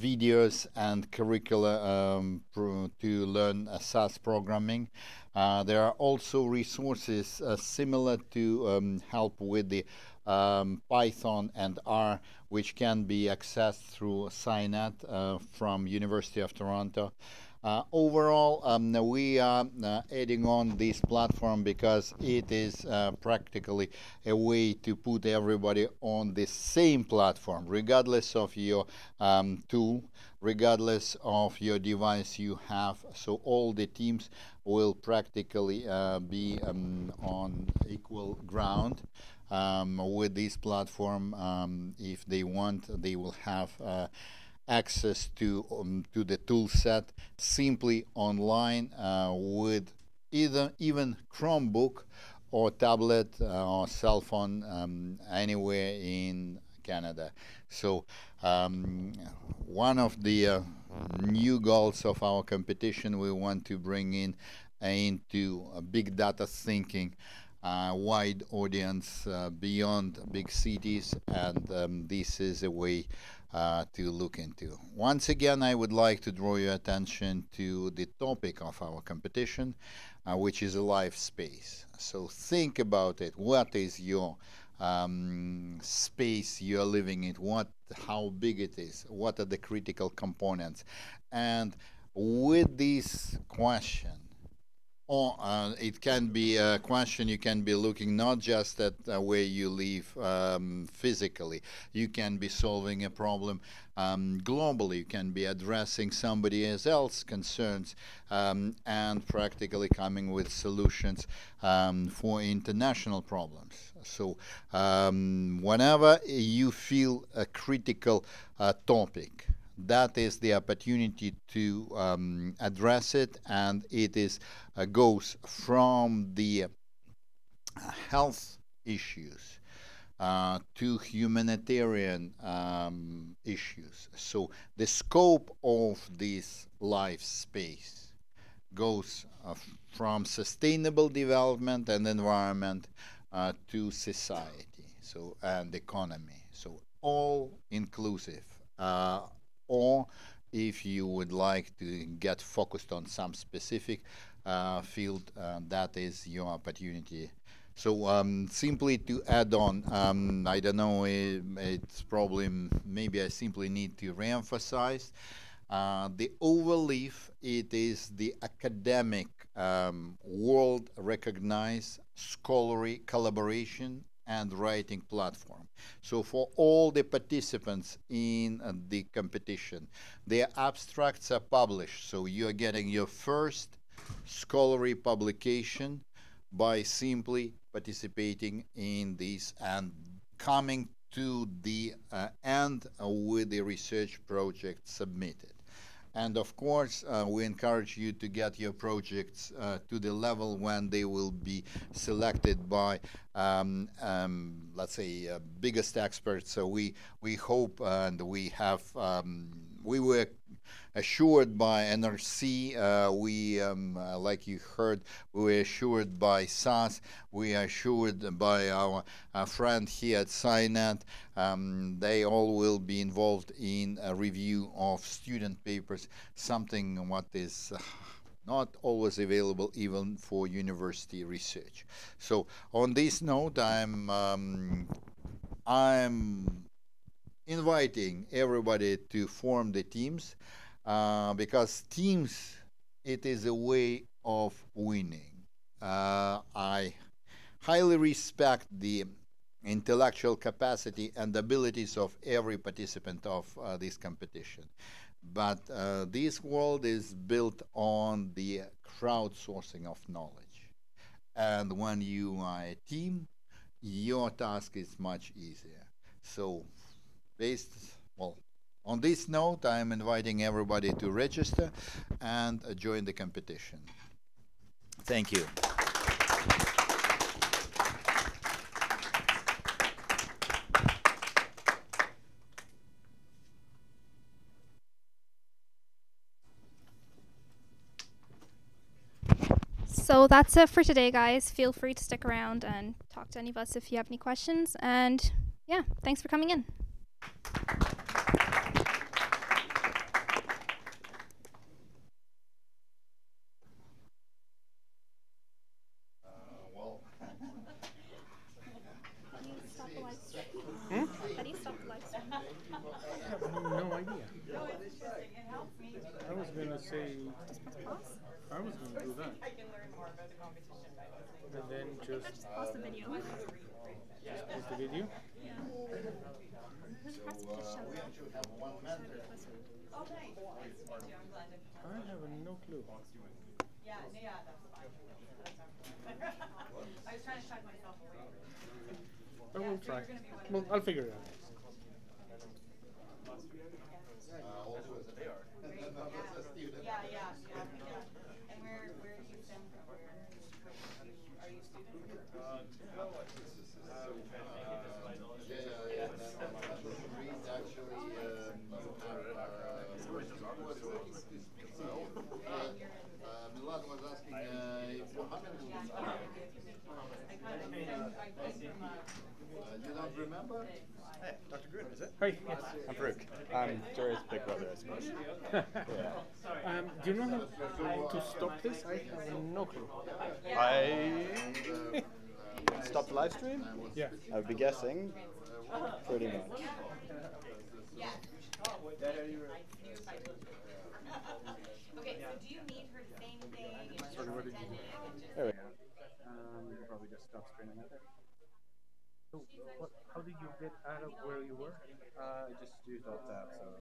videos and curricula um, to learn SAS programming. there are also resources similar to um, help with the um, Python and R, which can be accessed through SciNet uh, from University of Toronto. Uh, overall, um, we are uh, adding on this platform because it is uh, practically a way to put everybody on the same platform, regardless of your um, tool, regardless of your device you have. So all the teams will practically uh, be um, on equal ground um, with this platform. Um, if they want, they will have uh, access to um, to the tool set simply online uh, with either even Chromebook or tablet uh, or cell phone um, anywhere in Canada. So um, one of the uh, new goals of our competition, we want to bring in into big data thinking uh, wide audience uh, beyond big cities, and um, this is a way uh, to look into. Once again, I would like to draw your attention to the topic of our competition, uh, which is a life space. So think about it. What is your um, space you're living in? What, how big it is? What are the critical components? And with this question, uh, it can be a question you can be looking not just at uh, where you live um, physically. You can be solving a problem um, globally. You can be addressing somebody else's concerns um, and practically coming with solutions um, for international problems. So um, whenever you feel a critical uh, topic, that is the opportunity to um, address it, and it is uh, goes from the health issues uh, to humanitarian um, issues. So the scope of this life space goes uh, from sustainable development and environment uh, to society so and economy so all inclusive uh, or if you would like to get focused on some specific uh, field, uh, that is your opportunity. So um, simply to add on, um, I don't know, it, it's probably, maybe I simply need to reemphasize uh, the overleaf, it is the academic um, world recognized scholarly collaboration and writing platform. So for all the participants in uh, the competition, their abstracts are published. So you are getting your first scholarly publication by simply participating in this and coming to the uh, end with the research project submitted. And of course, uh, we encourage you to get your projects uh, to the level when they will be selected by, um, um, let's say, uh, biggest experts. So we we hope and we have um, we were assured by NRC. Uh, we, um, uh, like you heard, we were assured by SAS. We are assured by our, our friend here at SciNet. Um, they all will be involved in a review of student papers, something what is not always available even for university research. So on this note, I'm um, I'm inviting everybody to form the teams uh, because teams it is a way of winning. Uh, I highly respect the intellectual capacity and abilities of every participant of uh, this competition. But uh, this world is built on the crowdsourcing of knowledge. And when you are a team, your task is much easier. So, based, well, on this note, I am inviting everybody to register and uh, join the competition. Thank you. So that's it for today, guys. Feel free to stick around and talk to any of us if you have any questions. And yeah, thanks for coming in. Hmm? How do you stop the live stream? no idea. I was gonna say. I was gonna do that. And then just. Pause the video. Just pause the video. I have no clue. Yeah, yeah, that's fine. I was trying to shut myself away. I will try. Well, I'll figure it out. Yeah, yeah, yeah, yeah. And where, where do you stem from? Where, are you student? Milan was asking if Mohammed You don't remember? Hey, Dr. Gruner, is it? Hi, yes. I'm Farouk. I'm Jerry's big brother, I suppose. yeah. Um, do you know how to stop this? I have no clue. I stopped the live stream? Yeah. I would be guessing pretty much. Okay, so do you need her same thing? Sorry, what did you do? There we go. Um, we can probably just stop streaming that there. So, what, how did you get out of where you were? Uh, I just used alt tab, so